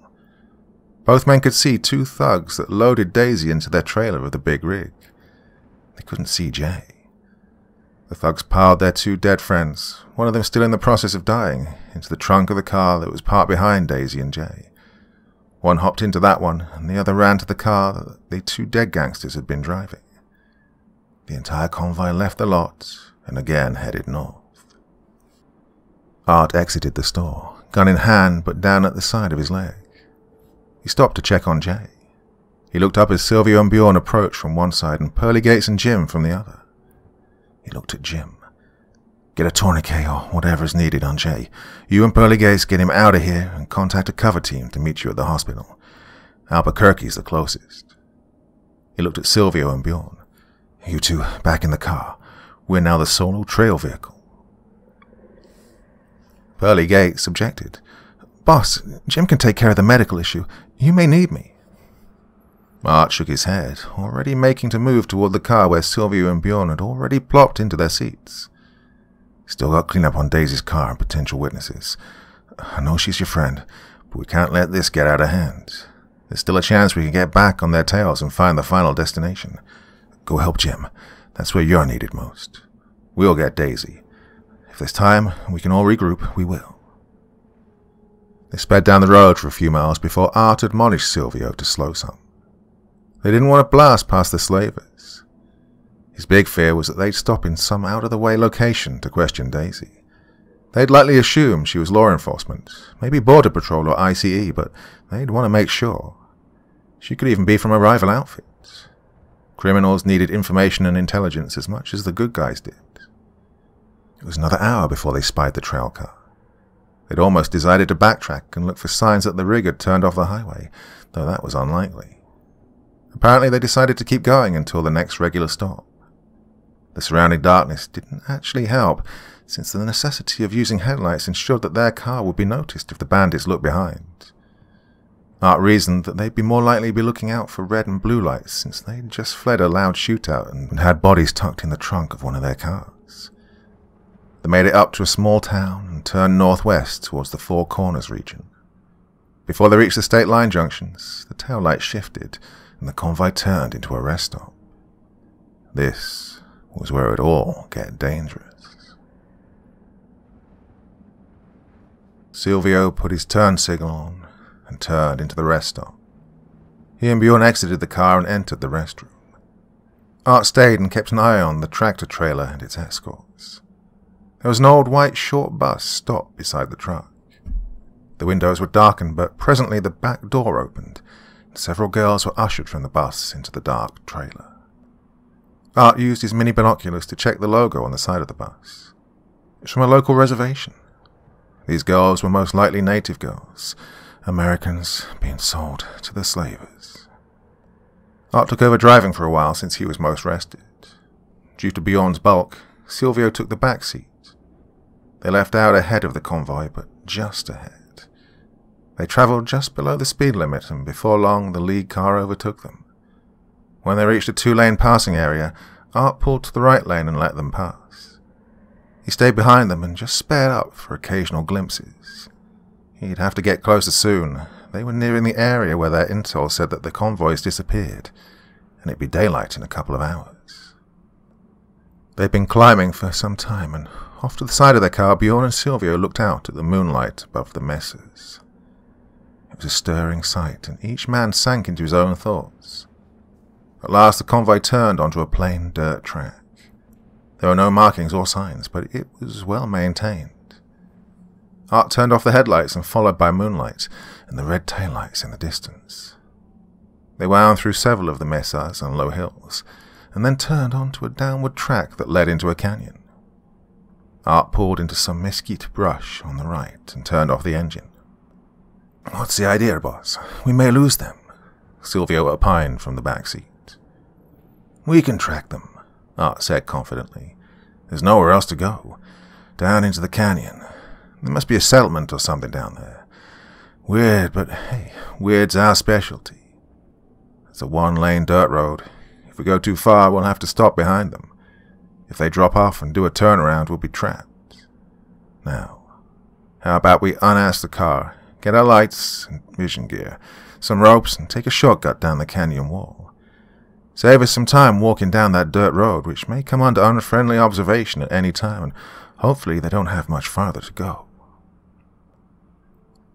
Both men could see two thugs that loaded Daisy into their trailer of the big rig. They couldn't see Jay. The thugs piled their two dead friends, one of them still in the process of dying, into the trunk of the car that was parked behind Daisy and Jay. One hopped into that one, and the other ran to the car that the two dead gangsters had been driving. The entire convoy left the lot and again headed north. Art exited the store, gun in hand but down at the side of his leg. He stopped to check on Jay. He looked up as Silvio and Bjorn approached from one side and Pearly Gates and Jim from the other. He looked at Jim. Get a tourniquet or whatever is needed on Jay. You and Pearly Gates get him out of here and contact a cover team to meet you at the hospital. Albuquerque's the closest. He looked at Silvio and Bjorn. You two, back in the car. We're now the solo trail vehicle. Pearly Gates objected. Boss, Jim can take care of the medical issue. You may need me. Art shook his head, already making to move toward the car where Silvio and Bjorn had already plopped into their seats. Still got cleanup on Daisy's car and potential witnesses. I know she's your friend, but we can't let this get out of hand. There's still a chance we can get back on their tails and find the final destination. Go help Jim. That's where you're needed most. We'll get Daisy. If there's time we can all regroup, we will. They sped down the road for a few miles before Art admonished Silvio to slow some. They didn't want to blast past the slavers. His big fear was that they'd stop in some out-of-the-way location to question Daisy. They'd likely assume she was law enforcement, maybe Border Patrol or ICE, but they'd want to make sure. She could even be from a rival outfit. Criminals needed information and intelligence as much as the good guys did. It was another hour before they spied the trail car. They'd almost decided to backtrack and look for signs that the rig had turned off the highway, though that was unlikely. Apparently, they decided to keep going until the next regular stop. The surrounding darkness didn't actually help, since the necessity of using headlights ensured that their car would be noticed if the bandits looked behind. Art reasoned that they'd be more likely to be looking out for red and blue lights since they'd just fled a loud shootout and had bodies tucked in the trunk of one of their cars. They made it up to a small town and turned northwest towards the Four Corners region. Before they reached the state line junctions, the tail light shifted and the convoy turned into a rest stop. This was where it all get dangerous. Silvio put his turn signal on and turned into the rest stop. He and Bjorn exited the car and entered the restroom. Art stayed and kept an eye on the tractor trailer and its escorts. There was an old white short bus stopped beside the truck. The windows were darkened, but presently the back door opened, and several girls were ushered from the bus into the dark trailer. Art used his mini binoculars to check the logo on the side of the bus. It's from a local reservation. These girls were most likely native girls, Americans being sold to the slavers. Art took over driving for a while since he was most rested. Due to Bjorn's bulk, Silvio took the back seat. They left out ahead of the convoy, but just ahead. They travelled just below the speed limit, and before long the lead car overtook them. When they reached a two-lane passing area, Art pulled to the right lane and let them pass. He stayed behind them and just spared up for occasional glimpses. He'd have to get closer soon. They were nearing the area where their intel said that the convoys disappeared, and it'd be daylight in a couple of hours. They'd been climbing for some time, and off to the side of their car, Bjorn and Silvio looked out at the moonlight above the mesas. It was a stirring sight, and each man sank into his own thoughts. At last the convoy turned onto a plain dirt track. There were no markings or signs, but it was well maintained. Art turned off the headlights and followed by moonlight and the red taillights in the distance. They wound through several of the mesas and low hills, and then turned onto a downward track that led into a canyon. Art pulled into some mesquite brush on the right and turned off the engine. What's the idea, boss? We may lose them, Silvio opined from the back seat. We can track them, Art said confidently. There's nowhere else to go. Down into the canyon. There must be a settlement or something down there. Weird, but hey, weird's our specialty. It's a one-lane dirt road. If we go too far, we'll have to stop behind them. If they drop off and do a turnaround, we'll be trapped. Now, how about we unass the car, get our lights and vision gear, some ropes, and take a shortcut down the canyon wall? Save us some time walking down that dirt road, which may come under unfriendly observation at any time, and hopefully they don't have much farther to go.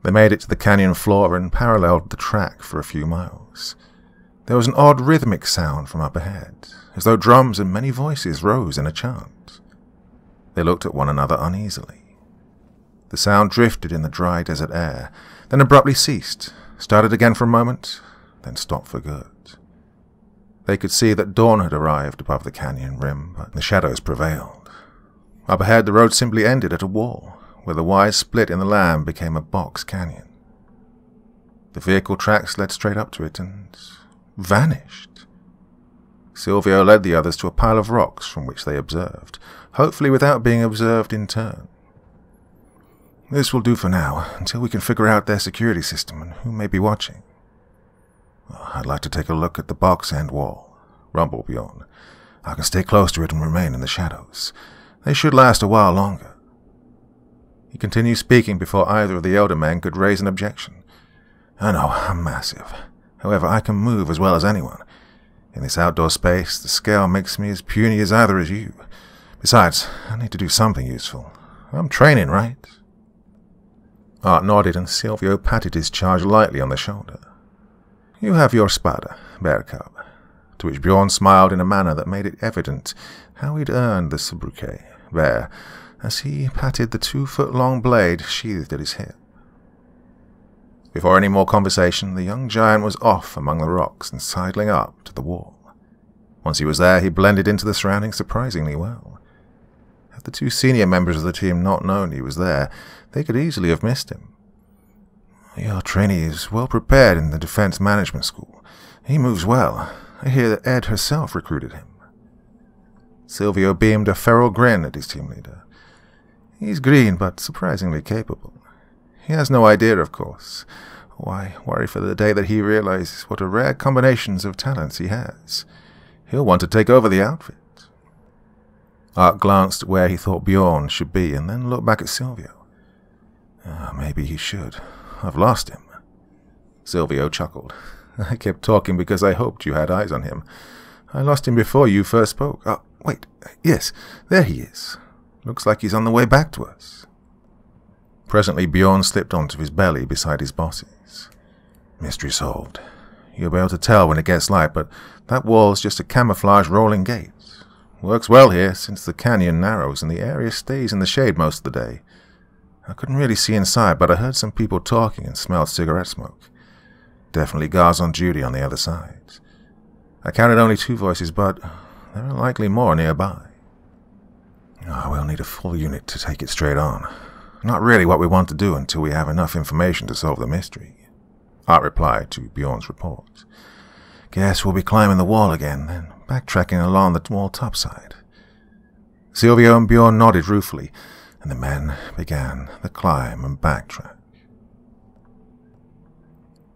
They made it to the canyon floor and paralleled the track for a few miles. There was an odd rhythmic sound from up ahead, as though drums and many voices rose in a chant. They looked at one another uneasily. The sound drifted in the dry desert air, then abruptly ceased, started again for a moment, then stopped for good. They could see that dawn had arrived above the canyon rim, but the shadows prevailed. Up ahead, the road simply ended at a wall, where the wide split in the land became a box canyon. The vehicle tracks led straight up to it and vanished. Silvio led the others to a pile of rocks from which they observed, hopefully without being observed in turn. This will do for now, until we can figure out their security system and who may be watching. I'd like to take a look at the box and wall, rumbled Bjorn. I can stay close to it and remain in the shadows. They should last a while longer. He continued speaking before either of the elder men could raise an objection. I know, I'm massive. However, I can move as well as anyone. In this outdoor space, the scale makes me as puny as either as you. Besides, I need to do something useful. I'm training, right? Art nodded and Silvio patted his charge lightly on the shoulder. You have your spada, bear cub. To which Bjorn smiled in a manner that made it evident how he'd earned the sobriquet, Bear, as he patted the two-foot-long blade sheathed at his hip. Before any more conversation, the young giant was off among the rocks and sidling up to the wall. Once he was there, he blended into the surroundings surprisingly well. Had the two senior members of the team not known he was there, they could easily have missed him. Your trainee is well prepared in the defense management school. He moves well. I hear that Ed herself recruited him. Silvio beamed a feral grin at his team leader. He's green, but surprisingly capable. He has no idea, of course. Why worry for the day that he realizes what a rare combinations of talents he has? He'll want to take over the outfit. Art glanced where he thought Bjorn should be and then looked back at Silvio. Uh, maybe he should. I've lost him. Silvio chuckled. I kept talking because I hoped you had eyes on him. I lost him before you first spoke. Oh, wait. Yes, there he is. Looks like he's on the way back to us. Presently, Bjorn slipped onto his belly beside his bosses. Mystery solved. You'll be able to tell when it gets light, but that wall's just a camouflage rolling gate. Works well here, since the canyon narrows and the area stays in the shade most of the day. I couldn't really see inside, but I heard some people talking and smelled cigarette smoke. Definitely guards on duty on the other side. I counted only two voices, but there are likely more nearby. Oh, we'll need a full unit to take it straight on. Not really what we want to do until we have enough information to solve the mystery. Art replied to Bjorn's report. Guess we'll be climbing the wall again, then backtracking along the wall topside. Silvio and Bjorn nodded ruefully, and the men began the climb and backtrack.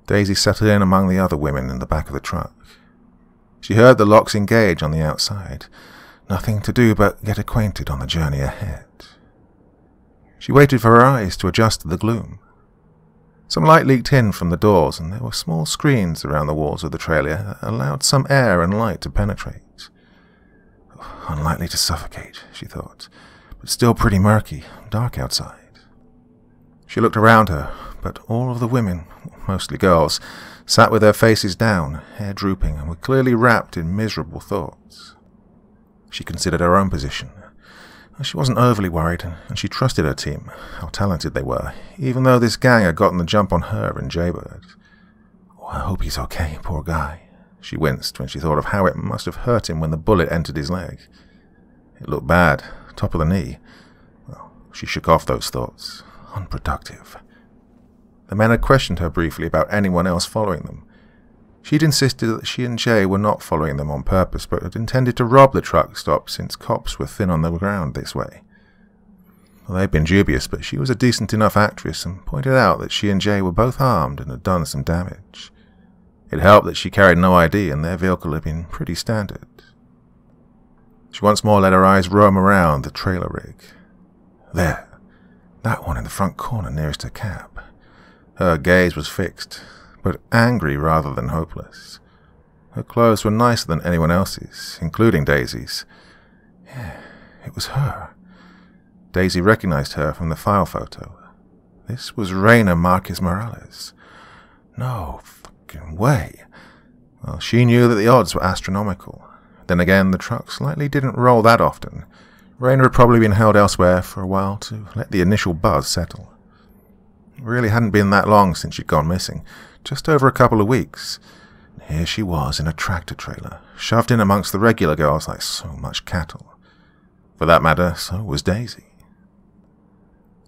Daisy settled in among the other women in the back of the truck. She heard the locks engage on the outside. Nothing to do but get acquainted on the journey ahead. She waited for her eyes to adjust to the gloom. Some light leaked in from the doors, and there were small screens around the walls of the trailer that allowed some air and light to penetrate. Unlikely to suffocate, she thought, still pretty murky, dark outside. She looked around her, but all of the women, mostly girls, sat with their faces down, hair drooping, and were clearly wrapped in miserable thoughts. She considered her own position. She wasn't overly worried, and she trusted her team, how talented they were, even though this gang had gotten the jump on her and Jaybird. Oh, I hope he's okay, poor guy. She winced when she thought of how it must have hurt him when the bullet entered his leg. It looked bad, top of the knee. Well, she shook off those thoughts. Unproductive. The men had questioned her briefly about anyone else following them. She'd insisted that she and Jay were not following them on purpose, but had intended to rob the truck stop since cops were thin on the ground this way. Well, they'd been dubious, but she was a decent enough actress and pointed out that she and Jay were both armed and had done some damage. It helped that she carried no ID and their vehicle had been pretty standard. She once more let her eyes roam around the trailer rig. There, that one in the front corner nearest her cab. Her gaze was fixed, but angry rather than hopeless. Her clothes were nicer than anyone else's, including Daisy's. Yeah, it was her. Daisy recognized her from the file photo. This was Reina Marquez Morales. No fucking way. Well, she knew that the odds were astronomical. Then again, the trucks slightly didn't roll that often. Reina had probably been held elsewhere for a while to let the initial buzz settle. It really hadn't been that long since she'd gone missing, just over a couple of weeks. Here she was in a tractor trailer, shoved in amongst the regular girls like so much cattle. For that matter, so was Daisy.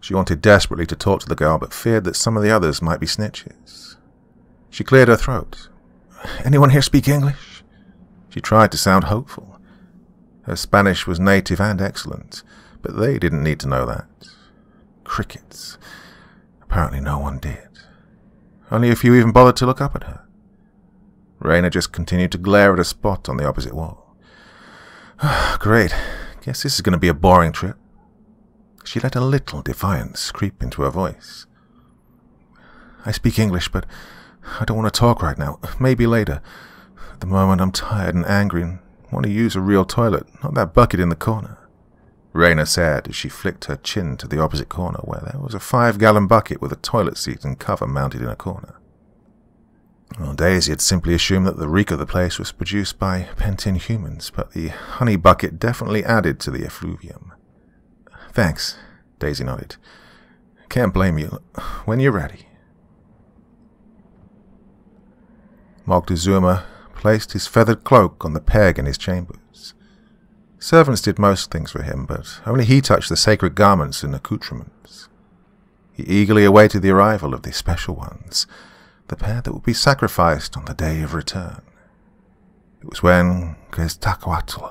She wanted desperately to talk to the girl, but feared that some of the others might be snitches. She cleared her throat. Anyone here speak English? She tried to sound hopeful. Her Spanish was native and excellent, but they didn't need to know that. Crickets. Apparently no one did. Only a few even bothered to look up at her. Reina just continued to glare at a spot on the opposite wall. (sighs) Great. Guess this is going to be a boring trip. She let a little defiance creep into her voice. I speak English, but I don't want to talk right now. Maybe later. At the moment, I'm tired and angry and want to use a real toilet, not that bucket in the corner. Reina said as she flicked her chin to the opposite corner where there was a five-gallon bucket with a toilet seat and cover mounted in a corner. Well, Daisy had simply assumed that the reek of the place was produced by pent-in humans, but the honey bucket definitely added to the effluvium. Thanks, Daisy nodded. Can't blame you. When you're ready. Moctezuma placed his feathered cloak on the peg in his chambers. Servants did most things for him, but only he touched the sacred garments and accoutrements. He eagerly awaited the arrival of the special ones, the pair that would be sacrificed on the day of return. It was when Quetzalcoatl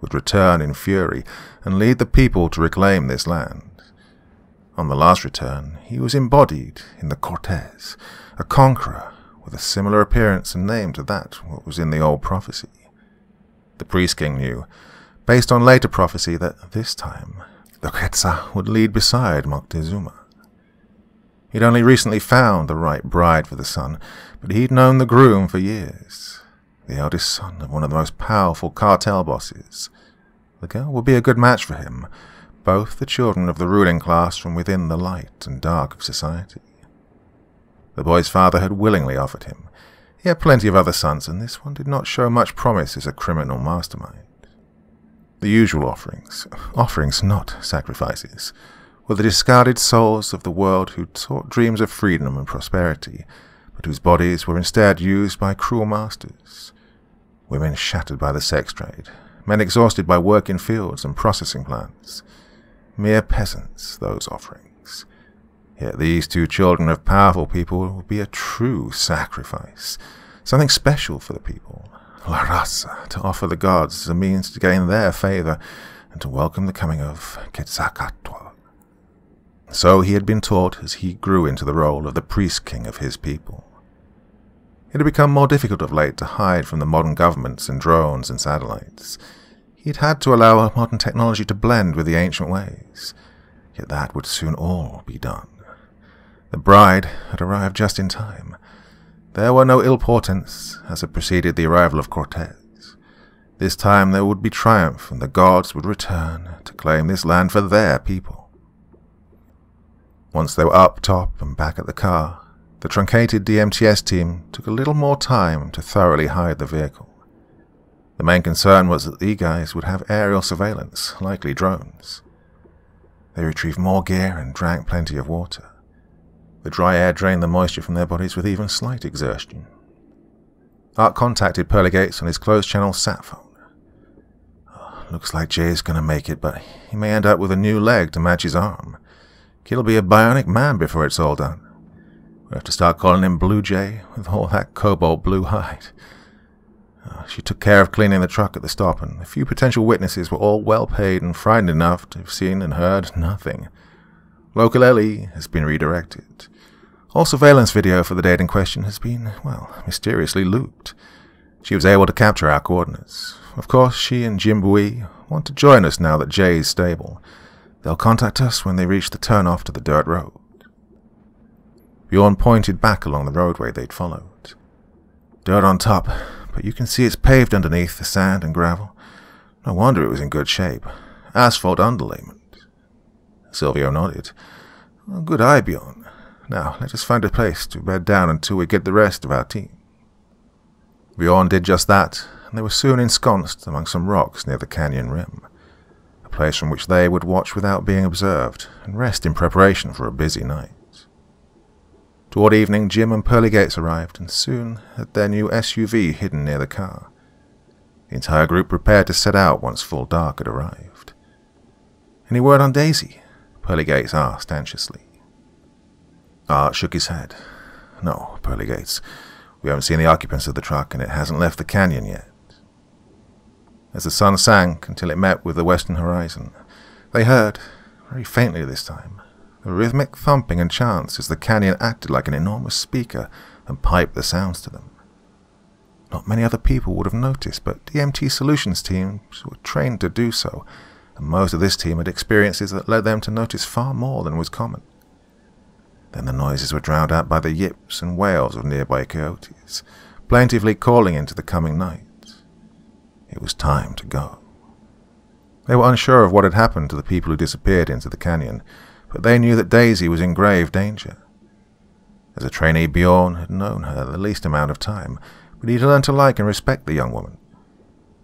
would return in fury and lead the people to reclaim this land. On the last return, he was embodied in the Cortez, a conqueror with a similar appearance and name to that what was in the old prophecy. The priest king knew, based on later prophecy, that this time the Quetzal would lead beside Moctezuma. He'd only recently found the right bride for the son, but he'd known the groom for years, the eldest son of one of the most powerful cartel bosses. The girl would be a good match for him, both the children of the ruling class from within the light and dark of society. The boy's father had willingly offered him. He had plenty of other sons, and this one did not show much promise as a criminal mastermind. The usual offerings, offerings not sacrifices, were the discarded souls of the world who sought dreams of freedom and prosperity, but whose bodies were instead used by cruel masters. Women shattered by the sex trade, men exhausted by work in fields and processing plants. Mere peasants, those offerings. Yet these two children of powerful people will be a true sacrifice, something special for the people, La Raza, to offer the gods as a means to gain their favor and to welcome the coming of Quetzalcoatl. So he had been taught as he grew into the role of the priest king of his people. It had become more difficult of late to hide from the modern governments and drones and satellites. He had had to allow modern technology to blend with the ancient ways. Yet that would soon all be done. The bride had arrived just in time. There were no ill portents as had preceded the arrival of Cortez. This time there would be triumph, and the gods would return to claim this land for their people. Once they were up top and back at the car, the truncated DMTS team took a little more time to thoroughly hide the vehicle. The main concern was that the guys would have aerial surveillance, likely drones. They retrieved more gear and drank plenty of water. The dry air drained the moisture from their bodies with even slight exertion. Art contacted Pearly Gates on his closed channel sat phone. Oh, looks like Jay's gonna make it, but he may end up with a new leg to match his arm. Kid'll be a bionic man before it's all done. We'll have to start calling him Blue Jay with all that cobalt blue hide. Uh, she took care of cleaning the truck at the stop, and the few potential witnesses were all well paid and frightened enough to have seen and heard nothing. Local LE has been redirected. All surveillance video for the date in question has been, well, mysteriously looped. She was able to capture our coordinates. Of course, she and Jim Bui want to join us now that Jay is stable. They'll contact us when they reach the turnoff to the dirt road. Bjorn pointed back along the roadway they'd followed. Dirt on top, but you can see it's paved underneath the sand and gravel. No wonder it was in good shape. Asphalt underlayment. Silvio nodded. Good eye, Bjorn. Now, let us find a place to bed down until we get the rest of our team. Bjorn did just that, and they were soon ensconced among some rocks near the canyon rim, a place from which they would watch without being observed and rest in preparation for a busy night. Toward evening, Jim and Pearly Gates arrived, and soon had their new SUV hidden near the car. The entire group prepared to set out once full dark had arrived. Any word on Daisy? Pearly Gates asked anxiously. Art shook his head. No, Pearly Gates. We haven't seen the occupants of the truck, and it hasn't left the canyon yet. As the sun sank until it met with the western horizon, they heard, very faintly this time, a rhythmic thumping and chants as the canyon acted like an enormous speaker and piped the sounds to them. Not many other people would have noticed, but DMT Solutions teams were trained to do so, and most of this team had experiences that led them to notice far more than was common. Then the noises were drowned out by the yips and wails of nearby coyotes, plaintively calling into the coming night. It was time to go. They were unsure of what had happened to the people who disappeared into the canyon, but they knew that Daisy was in grave danger. As a trainee, Bjorn had known her the least amount of time, but he had learned to like and respect the young woman.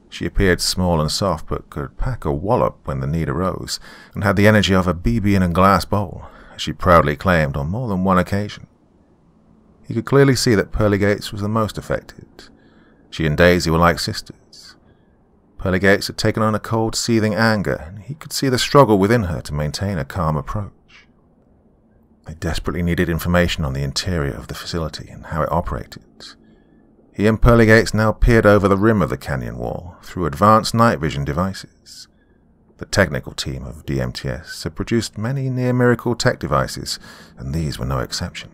She appeared small and soft, but could pack a wallop when the need arose, and had the energy of a BB in a glass bowl, she proudly claimed on more than one occasion. He could clearly see that Pearly Gates was the most affected. She and Daisy were like sisters. Pearly Gates had taken on a cold, seething anger, and he could see the struggle within her to maintain a calm approach. They desperately needed information on the interior of the facility and how it operated. He and Pearly Gates now peered over the rim of the canyon wall through advanced night vision devices. The technical team of DMTS had produced many near miracle tech devices, and these were no exception.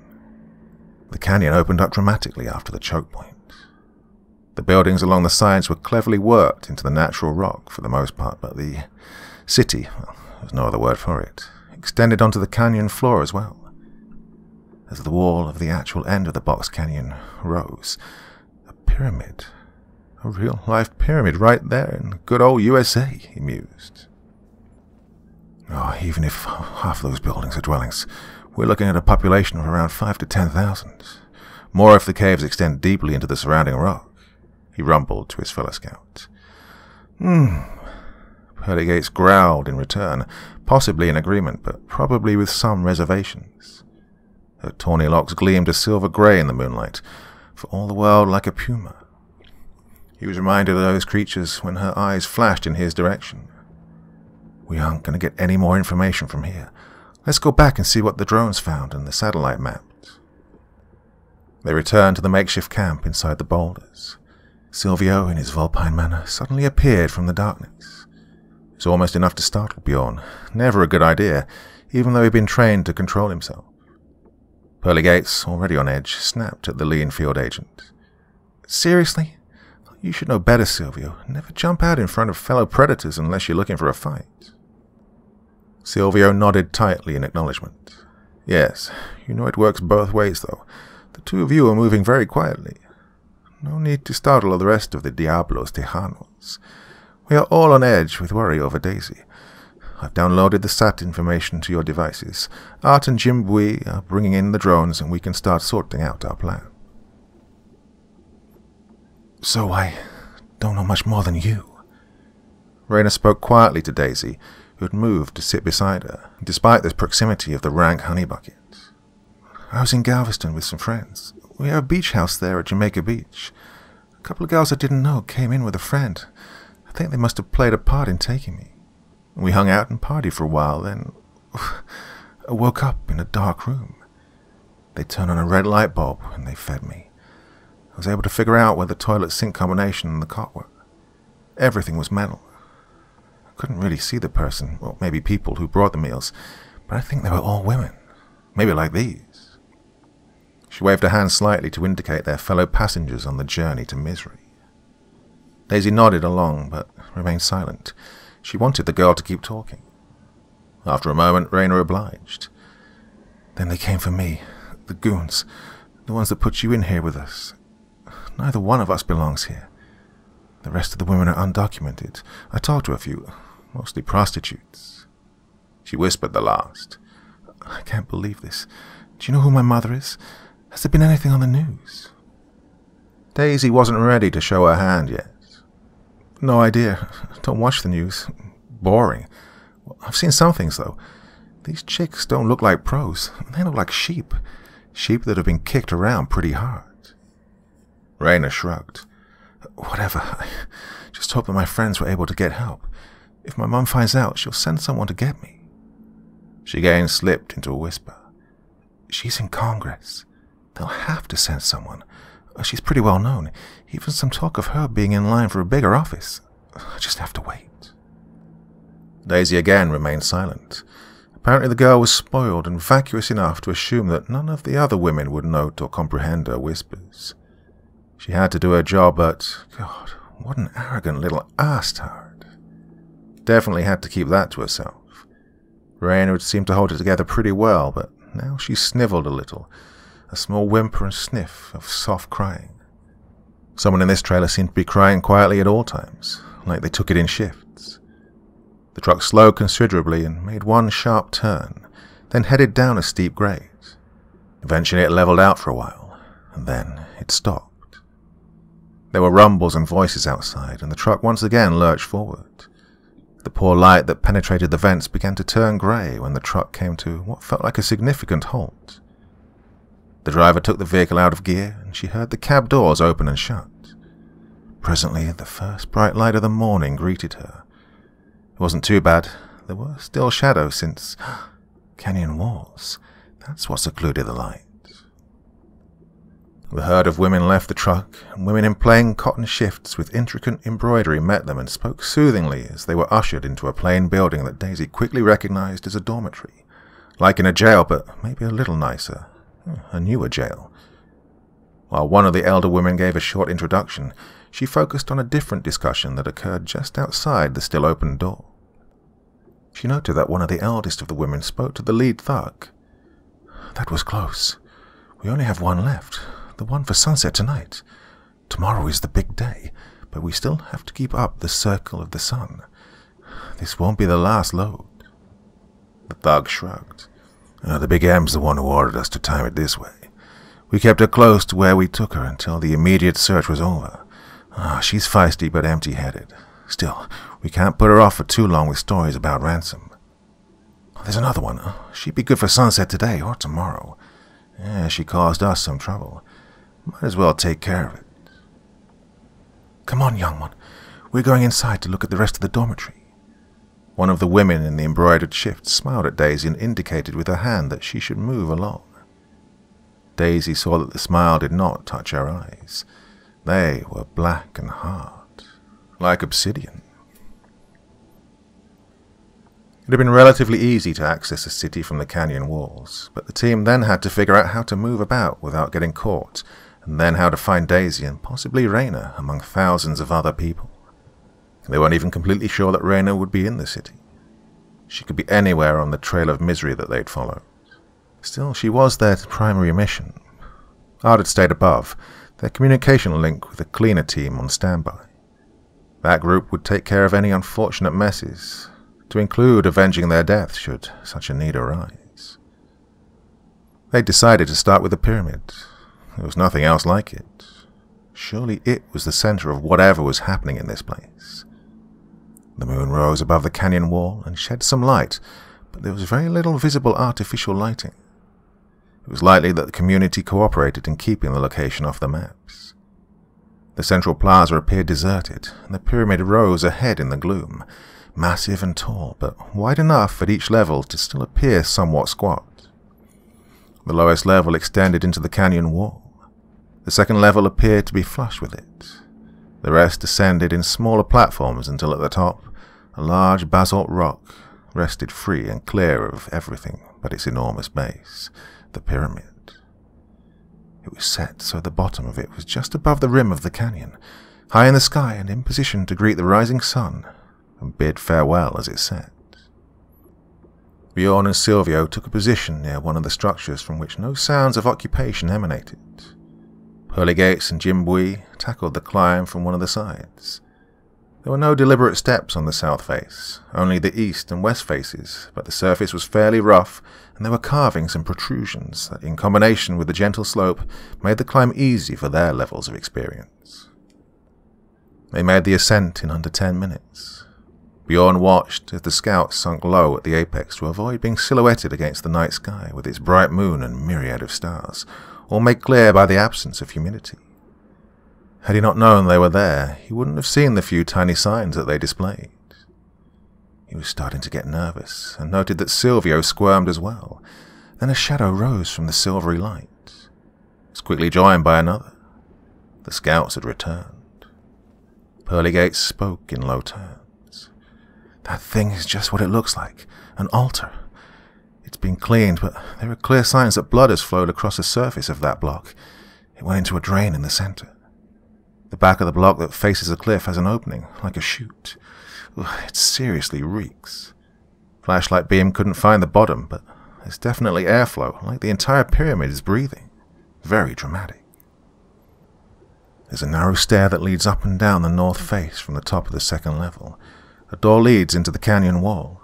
The canyon opened up dramatically after the choke point. The buildings along the sides were cleverly worked into the natural rock for the most part, but the city, well, there's no other word for it, extended onto the canyon floor as well. As the wall of the actual end of the box canyon rose, a pyramid, a real life pyramid right there in good old USA, he mused. Oh, even if half those buildings are dwellings, we're looking at a population of around five to ten thousand. More if the caves extend deeply into the surrounding rock, he rumbled to his fellow scout. Hmm. Pearly Gates growled in return, possibly in agreement, but probably with some reservations. Her tawny locks gleamed a silver grey in the moonlight, for all the world like a puma. He was reminded of those creatures when her eyes flashed in his direction. We aren't going to get any more information from here. Let's go back and see what the drones found and the satellite mapped. They returned to the makeshift camp inside the boulders. Silvio, in his vulpine manner, suddenly appeared from the darkness. It was almost enough to startle Bjorn. Never a good idea, even though he'd been trained to control himself. Pearly Gates, already on edge, snapped at the lean field agent. Seriously? You should know better, Silvio. Never jump out in front of fellow predators unless you're looking for a fight. Silvio nodded tightly in acknowledgement. Yes, you know it works both ways, though. The two of you are moving very quietly. No need to startle the rest of the Diablos Tejanos. We are all on edge with worry over Daisy. I've downloaded the SAT information to your devices. Art and Jim Bui are bringing in the drones, and we can start sorting out our plan. So I don't know much more than you. Rayna spoke quietly to Daisy, who had moved to sit beside her, despite the proximity of the rank honey bucket. I was in Galveston with some friends. We have a beach house there at Jamaica Beach. A couple of girls I didn't know came in with a friend. I think they must have played a part in taking me. We hung out and partied for a while, then I (sighs) woke up in a dark room. They turned on a red light bulb and they fed me. I was able to figure out where the toilet sink combination and the cot were. Everything was metal. Couldn't really see the person, or maybe people who brought the meals, but I think they were all women. Maybe like these. She waved her hand slightly to indicate their fellow passengers on the journey to misery. Daisy nodded along, but remained silent. She wanted the girl to keep talking. After a moment, Rayna obliged. Then they came for me, the goons, the ones that put you in here with us. Neither one of us belongs here. The rest of the women are undocumented. I talked to a few, mostly prostitutes. She whispered the last. I can't believe this. Do you know who my mother is? Has there been anything on the news? Daisy wasn't ready to show her hand yet. No idea. (laughs) Don't watch the news. Boring. I've seen some things, though. These chicks don't look like pros. They look like sheep. Sheep that have been kicked around pretty hard. Rayna shrugged. Whatever. (laughs) I just hope that my friends were able to get help. If my mum finds out, she'll send someone to get me. She again slipped into a whisper. She's in Congress. They'll have to send someone. Uh, she's pretty well known. Even some talk of her being in line for a bigger office. I just have to wait. Daisy again remained silent. Apparently the girl was spoiled and vacuous enough to assume that none of the other women would note or comprehend her whispers. She had to do her job, but, God, what an arrogant little ass-tard. Definitely had to keep that to herself. Rayna had seemed to hold it together pretty well, but now she sniveled a little, a small whimper and sniff of soft crying. Someone in this trailer seemed to be crying quietly at all times, like they took it in shifts. The truck slowed considerably and made one sharp turn, then headed down a steep grade. Eventually it leveled out for a while, and then it stopped. There were rumbles and voices outside, and the truck once again lurched forward. The poor light that penetrated the vents began to turn grey when the truck came to what felt like a significant halt. The driver took the vehicle out of gear, and she heard the cab doors open and shut. Presently, the first bright light of the morning greeted her. It wasn't too bad. There were still shadows since (gasps) canyon walls. That's what secluded the light. The herd of women left the truck, and women in plain cotton shifts with intricate embroidery met them and spoke soothingly as they were ushered into a plain building that Daisy quickly recognized as a dormitory. Like in a jail, but maybe a little nicer. Hmm, a newer jail. While one of the elder women gave a short introduction, she focused on a different discussion that occurred just outside the still open door. She noted that one of the eldest of the women spoke to the lead thug. That was close. We only have one left, the one for sunset tonight. Tomorrow is the big day, but we still have to keep up the circle of the sun. This won't be the last load. The thug shrugged. Uh, the Big M's the one who ordered us to time it this way. We kept her close to where we took her until the immediate search was over. Ah, she's feisty but empty-headed. Still, we can't put her off for too long with stories about ransom. There's another one. She'd be good for sunset today or tomorrow. Yeah, she caused us some trouble. Might as well take care of it. Come on, young one. We're going inside to look at the rest of the dormitory. One of the women in the embroidered shift smiled at Daisy and indicated with her hand that she should move along. Daisy saw that the smile did not touch her eyes. They were black and hard, like obsidian. It had been relatively easy to access the city from the canyon walls, but the team then had to figure out how to move about without getting caught, and then how to find Daisy and possibly Raina among thousands of other people. They weren't even completely sure that Raina would be in the city. She could be anywhere on the trail of misery that they'd followed. Still, she was their primary mission. Art had stayed above, their communication link with the cleaner team on standby. That group would take care of any unfortunate messes, to include avenging their death should such a need arise. They decided to start with the pyramid. There was nothing else like it. Surely it was the center of whatever was happening in this place. The moon rose above the canyon wall and shed some light, but there was very little visible artificial lighting. It was likely that the community cooperated in keeping the location off the maps. The central plaza appeared deserted, and the pyramid rose ahead in the gloom, massive and tall, but wide enough at each level to still appear somewhat squat. The lowest level extended into the canyon wall. The second level appeared to be flush with it. The rest descended in smaller platforms until at the top, a large basalt rock rested free and clear of everything but its enormous base, the pyramid. It was set so the bottom of it was just above the rim of the canyon, high in the sky and in position to greet the rising sun and bid farewell as it set. Bjorn and Silvio took a position near one of the structures from which no sounds of occupation emanated. Pearly Gates and Jim Bui tackled the climb from one of the sides. There were no deliberate steps on the south face, only the east and west faces, but the surface was fairly rough, and there were carvings and protrusions that, in combination with the gentle slope, made the climb easy for their levels of experience. They made the ascent in under ten minutes. Bjorn watched as the scouts sunk low at the apex to avoid being silhouetted against the night sky with its bright moon and myriad of stars, all made clear by the absence of humidity. Had he not known they were there, he wouldn't have seen the few tiny signs that they displayed. He was starting to get nervous, and noted that Silvio squirmed as well. Then a shadow rose from the silvery light. It was quickly joined by another. The scouts had returned. Pearly Gates spoke in low tones. That thing is just what it looks like, an altar. It's been cleaned, but there are clear signs that blood has flowed across the surface of that block. It went into a drain in the center. The back of the block that faces the cliff has an opening, like a chute. It seriously reeks. Flashlight beam couldn't find the bottom, but there's definitely airflow, like the entire pyramid is breathing. Very dramatic. There's a narrow stair that leads up and down the north face from the top of the second level. A door leads into the canyon wall.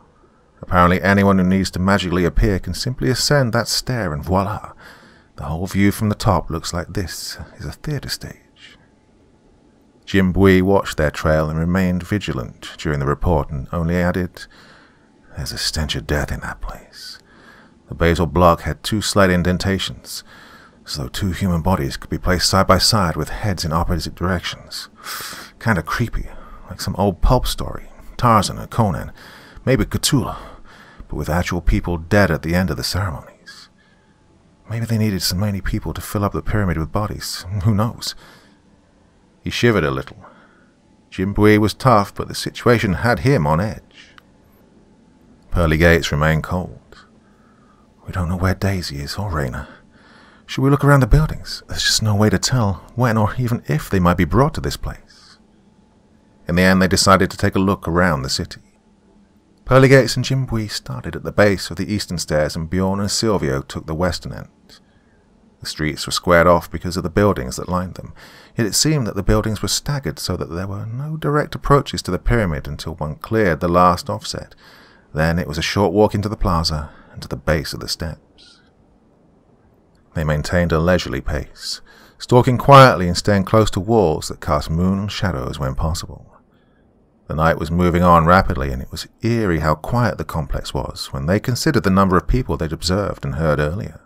Apparently anyone who needs to magically appear can simply ascend that stair and voila! The whole view from the top looks like this is a theater stage. Jim Bui watched their trail and remained vigilant during the report and only added, There's a stench of death in that place. The basalt block had two slight indentations, as though two human bodies could be placed side by side with heads in opposite directions. Kinda creepy, like some old pulp story, Tarzan or Conan, maybe Cthulhu, but with actual people dead at the end of the ceremonies. Maybe they needed so many people to fill up the pyramid with bodies. Who knows? He shivered a little. Jim Bui was tough, but the situation had him on edge. Pearly Gates remained cold. We don't know where Daisy is or Raina. Should we look around the buildings? There's just no way to tell when or even if they might be brought to this place. In the end, they decided to take a look around the city. Pearly Gates and Jim Bui started at the base of the eastern stairs and Bjorn and Silvio took the western end. The streets were squared off because of the buildings that lined them, yet it seemed that the buildings were staggered so that there were no direct approaches to the pyramid until one cleared the last offset. Then it was a short walk into the plaza and to the base of the steps. They maintained a leisurely pace, stalking quietly and staying close to walls that cast moon shadows when possible. The night was moving on rapidly, and it was eerie how quiet the complex was when they considered the number of people they'd observed and heard earlier.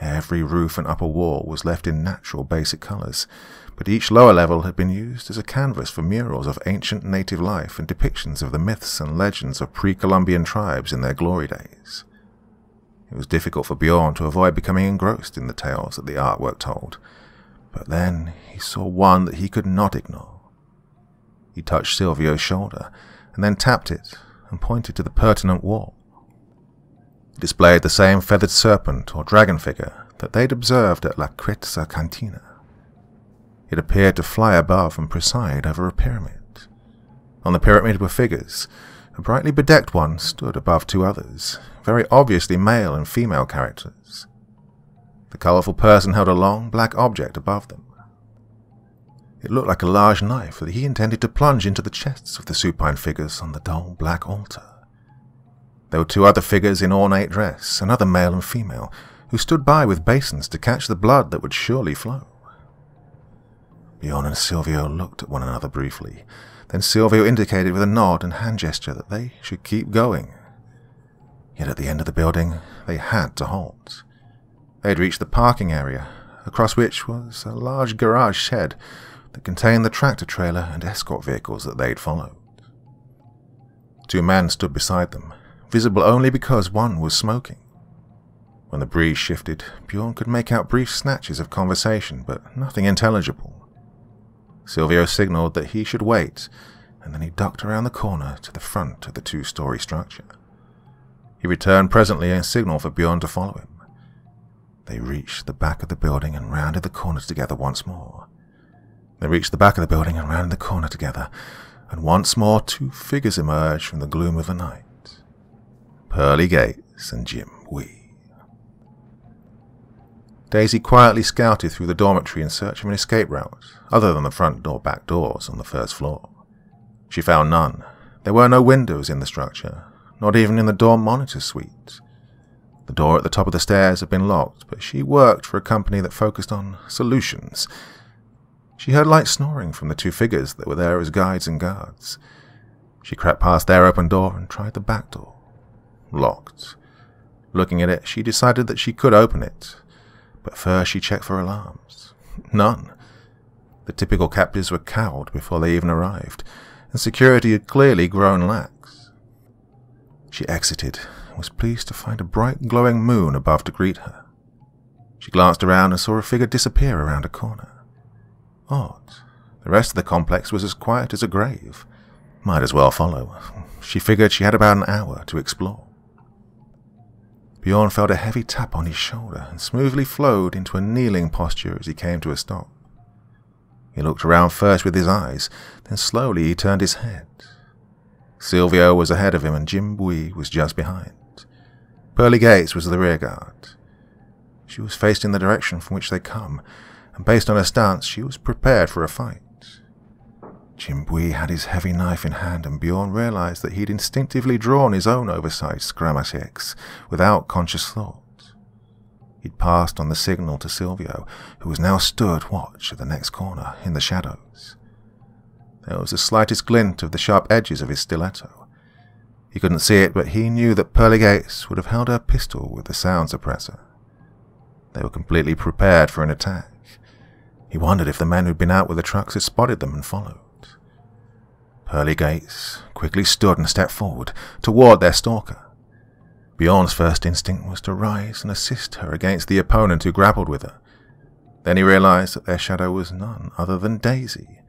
Every roof and upper wall was left in natural basic colors, but each lower level had been used as a canvas for murals of ancient native life and depictions of the myths and legends of pre-Columbian tribes in their glory days. It was difficult for Bjorn to avoid becoming engrossed in the tales that the artwork told, but then he saw one that he could not ignore. He touched Silvio's shoulder, and then tapped it and pointed to the pertinent wall. It displayed the same feathered serpent or dragon figure that they'd observed at La Quetzal Cantina. It appeared to fly above and preside over a pyramid. On the pyramid were figures. A brightly bedecked one stood above two others, very obviously male and female characters. The colourful person held a long black object above them. It looked like a large knife that he intended to plunge into the chests of the supine figures on the dull black altar. There were two other figures in ornate dress, another male and female, who stood by with basins to catch the blood that would surely flow. Bjorn and Silvio looked at one another briefly. Then Silvio indicated with a nod and hand gesture that they should keep going. Yet at the end of the building, they had to halt. They had reached the parking area, across which was a large garage shed that contained the tractor trailer and escort vehicles that they'd followed. Two men stood beside them, visible only because one was smoking. When the breeze shifted, Bjorn could make out brief snatches of conversation, but nothing intelligible. Silvio signaled that he should wait, and then he ducked around the corner to the front of the two-story structure. He returned presently and signaled for Bjorn to follow him. They reached the back of the building and rounded the corner together once more. They reached the back of the building and rounded the corner together, and once more two figures emerged from the gloom of the night. Pearly Gates and Jim Bui. Daisy quietly scouted through the dormitory in search of an escape route, other than the front door back doors on the first floor. She found none. There were no windows in the structure, not even in the dorm monitor suite. The door at the top of the stairs had been locked, but she worked for a company that focused on solutions she heard light snoring from the two figures that were there as guides and guards. She crept past their open door and tried the back door. Locked. Looking at it, she decided that she could open it, but first she checked for alarms. None. The typical captives were cowed before they even arrived, and security had clearly grown lax. She exited and was pleased to find a bright glowing moon above to greet her. She glanced around and saw a figure disappear around a corner. Odd. The rest of the complex was as quiet as a grave. Might as well follow. She figured she had about an hour to explore. Bjorn felt a heavy tap on his shoulder and smoothly flowed into a kneeling posture as he came to a stop. He looked around first with his eyes, then slowly he turned his head. Silvio was ahead of him and Jim Bui was just behind. Pearly Gates was the rear guard. She was faced in the direction from which they come, and based on her stance, she was prepared for a fight. Jim Bui had his heavy knife in hand, and Bjorn realized that he'd instinctively drawn his own oversized Scramasax without conscious thought. He'd passed on the signal to Silvio, who was now stood watch at the next corner in the shadows. There was the slightest glint of the sharp edges of his stiletto. He couldn't see it, but he knew that Pearly Gates would have held her pistol with the sound suppressor. They were completely prepared for an attack. He wondered if the men who'd been out with the trucks had spotted them and followed. Pearly Gates quickly stood and stepped forward toward their stalker. Bjorn's first instinct was to rise and assist her against the opponent who grappled with her. Then he realized that their shadow was none other than Daisy,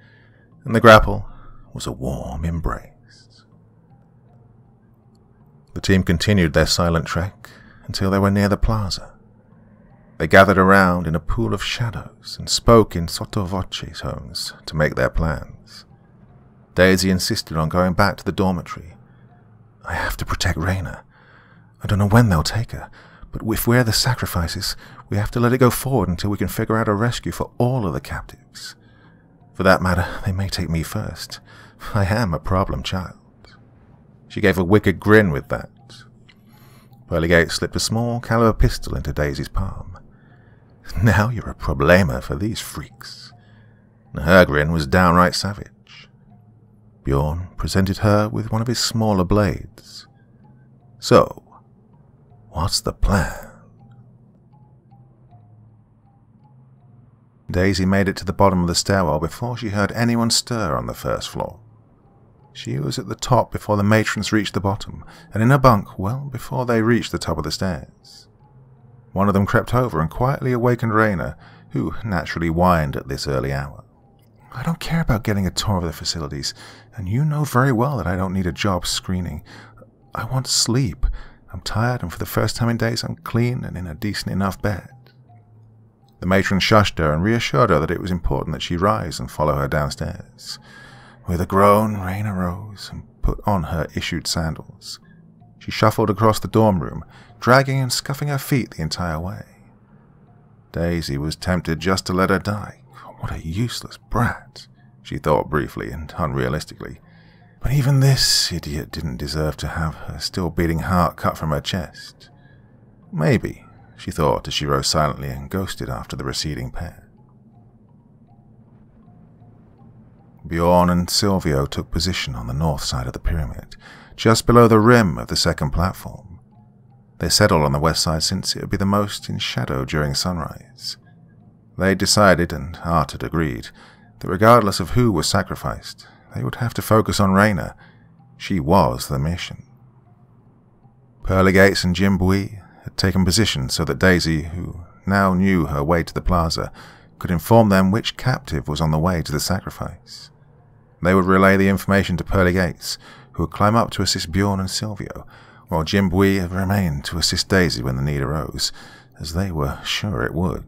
and the grapple was a warm embrace. The team continued their silent trek until they were near the plaza. They gathered around in a pool of shadows and spoke in sotto voce tones to make their plans. Daisy insisted on going back to the dormitory. I have to protect Raina. I don't know when they'll take her, but if we're the sacrifices, we have to let it go forward until we can figure out a rescue for all of the captives. For that matter, they may take me first. I am a problem child. She gave a wicked grin with that. Pearly Gates slipped a small caliber pistol into Daisy's palm. (laughs) Now you're a problema for these freaks. Her grin was downright savage. Bjorn presented her with one of his smaller blades. So, what's the plan? Daisy made it to the bottom of the stairwell before she heard anyone stir on the first floor. She was at the top before the matrons reached the bottom, and in her bunk well before they reached the top of the stairs. One of them crept over and quietly awakened Raina, who naturally whined at this early hour. I don't care about getting a tour of the facilities, and you know very well that I don't need a job screening. I want sleep. I'm tired, and for the first time in days, I'm clean and in a decent enough bed. The matron shushed her and reassured her that it was important that she rise and follow her downstairs. With a groan, Raina rose and put on her issued sandals. She shuffled across the dorm room, dragging and scuffing her feet the entire way. Daisy was tempted just to let her die. What a useless brat, she thought briefly and unrealistically. But even this idiot didn't deserve to have her still beating heart cut from her chest. Maybe, she thought as she rose silently and ghosted after the receding pair. Bjorn and Silvio took position on the north side of the pyramid, just below the rim of the second platform. They settled on the west side since it would be the most in shadow during sunrise. They decided, and Art had agreed, that regardless of who was sacrificed, they would have to focus on Raina. She was the mission. Pearly Gates and Jim Bui had taken position so that Daisy, who now knew her way to the plaza, could inform them which captive was on the way to the sacrifice. They would relay the information to Pearly Gates, who would climb up to assist Bjorn and Silvio, while Jim had remained to assist Daisy when the need arose, as they were sure it would.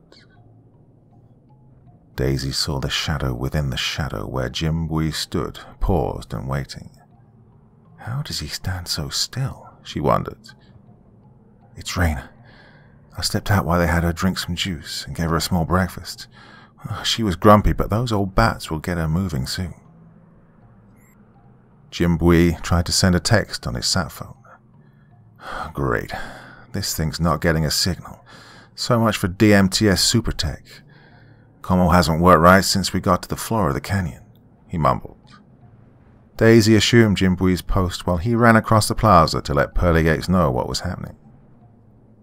Daisy saw the shadow within the shadow where Jim Bui stood, paused and waiting. How does he stand so still? she wondered. It's Raina. I stepped out while they had her drink some juice and gave her a small breakfast. Ah, she was grumpy, but those old bats will get her moving soon. Jim Bui tried to send a text on his sat phone. Great. This thing's not getting a signal. So much for DMTS Supertech. Como hasn't worked right since we got to the floor of the canyon, he mumbled. Daisy assumed Jim Bui's post while he ran across the plaza to let Pearly Gates know what was happening.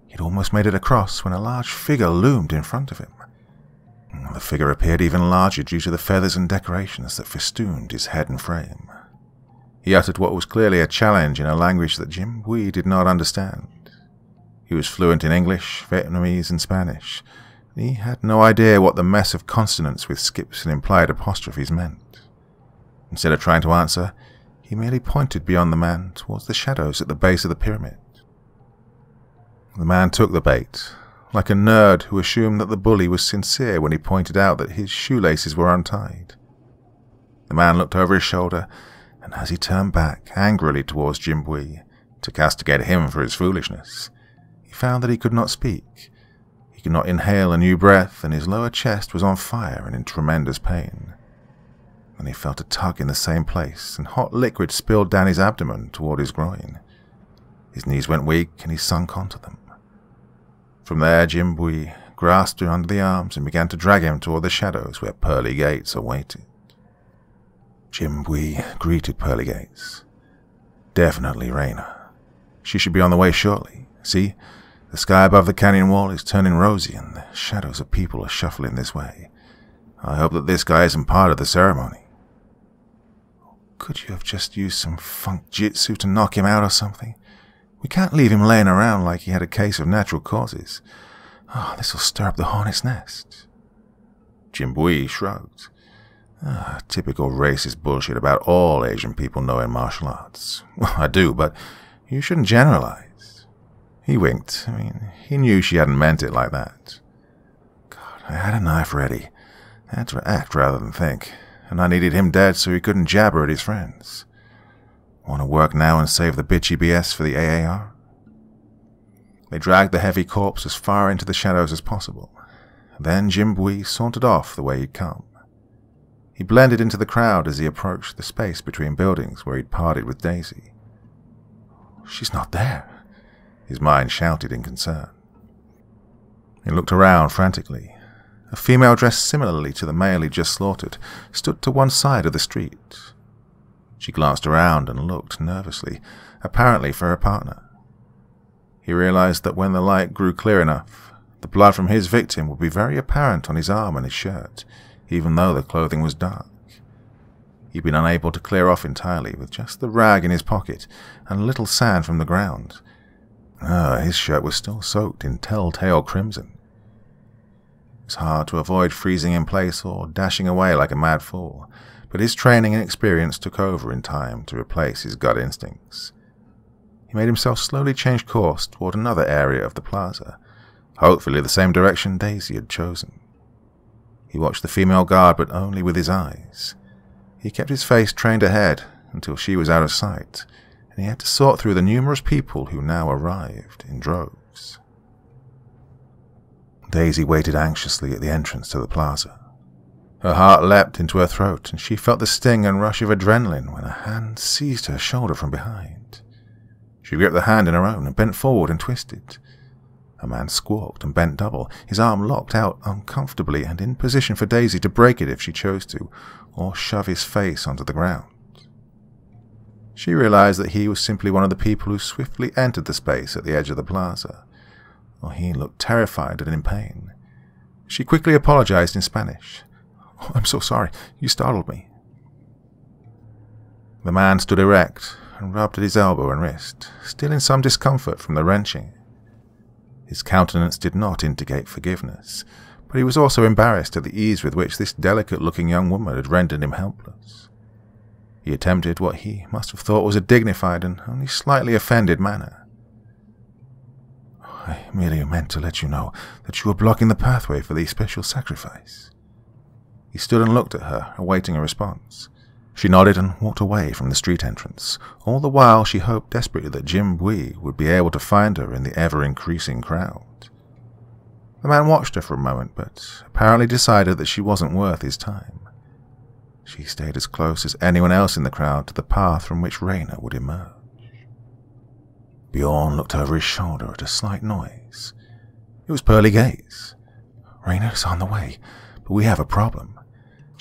He'd almost made it across when a large figure loomed in front of him. The figure appeared even larger due to the feathers and decorations that festooned his head and frame. He uttered what was clearly a challenge in a language that Jim Bui did not understand. He was fluent in English, Vietnamese, and Spanish. He had no idea what the mess of consonants with skips and implied apostrophes meant. Instead of trying to answer, he merely pointed beyond the man towards the shadows at the base of the pyramid. The man took the bait, like a nerd who assumed that the bully was sincere when he pointed out that his shoelaces were untied. The man looked over his shoulder and as he turned back angrily towards Jim Bui to castigate him for his foolishness, he found that he could not speak. He could not inhale a new breath, and his lower chest was on fire and in tremendous pain. Then he felt a tug in the same place, and hot liquid spilled down his abdomen toward his groin. His knees went weak, and he sunk onto them. From there, Jim Bui grasped him under the arms and began to drag him toward the shadows where Pearly Gates awaited. Jim Bui greeted Pearly Gates. Definitely Raina. She should be on the way shortly. See, the sky above the canyon wall is turning rosy and the shadows of people are shuffling this way. I hope that this guy isn't part of the ceremony. Could you have just used some funk jitsu to knock him out or something? We can't leave him laying around like he had a case of natural causes. Oh, this'll stir up the hornet's nest. Jim Bui shrugged. Ah, typical racist bullshit about all Asian people knowing martial arts. (laughs) Well, I do, but you shouldn't generalize. He winked. I mean, he knew she hadn't meant it like that. God, I had a knife ready. I had to act rather than think, and I needed him dead so he couldn't jabber at his friends. Want to work now and save the bitchy BS for the AAR? They dragged the heavy corpse as far into the shadows as possible. Then Jim Jimbui sauntered off the way he'd come. He blended into the crowd as he approached the space between buildings where he'd parted with Daisy. She's not there, his mind shouted in concern. He looked around frantically. A female dressed similarly to the male he'd just slaughtered stood to one side of the street. She glanced around and looked nervously, apparently for her partner. He realized that when the light grew clear enough, the blood from his victim would be very apparent on his arm and his shirt, even though the clothing was dark. He'd been unable to clear off entirely with just the rag in his pocket and a little sand from the ground. Ah, his shirt was still soaked in telltale crimson. It was hard to avoid freezing in place or dashing away like a mad fool, but his training and experience took over in time to replace his gut instincts. He made himself slowly change course toward another area of the plaza, hopefully the same direction Daisy had chosen. He watched the female guard, but only with his eyes. He kept his face trained ahead until she was out of sight, and he had to sort through the numerous people who now arrived in droves. Daisy waited anxiously at the entrance to the plaza. Her heart leapt into her throat, and she felt the sting and rush of adrenaline when a hand seized her shoulder from behind. She gripped the hand in her own and bent forward and twisted. A man squawked and bent double, his arm locked out uncomfortably and in position for Daisy to break it if she chose to, or shove his face onto the ground. She realized that he was simply one of the people who swiftly entered the space at the edge of the plaza. Oh, he looked terrified and in pain. She quickly apologized in Spanish. Oh, I'm so sorry. You startled me. The man stood erect and rubbed at his elbow and wrist, still in some discomfort from the wrenching. His countenance did not indicate forgiveness, but he was also embarrassed at the ease with which this delicate looking young woman had rendered him helpless. He attempted what he must have thought was a dignified and only slightly offended manner. I merely meant to let you know that you were blocking the pathway for the special sacrifice. He stood and looked at her, awaiting a response. She nodded and walked away from the street entrance. All the while, she hoped desperately that Jim Bui would be able to find her in the ever increasing crowd. The man watched her for a moment, but apparently decided that she wasn't worth his time. She stayed as close as anyone else in the crowd to the path from which Raina would emerge. Bjorn looked over his shoulder at a slight noise. It was Pearly Gates. Raina's on the way, but we have a problem.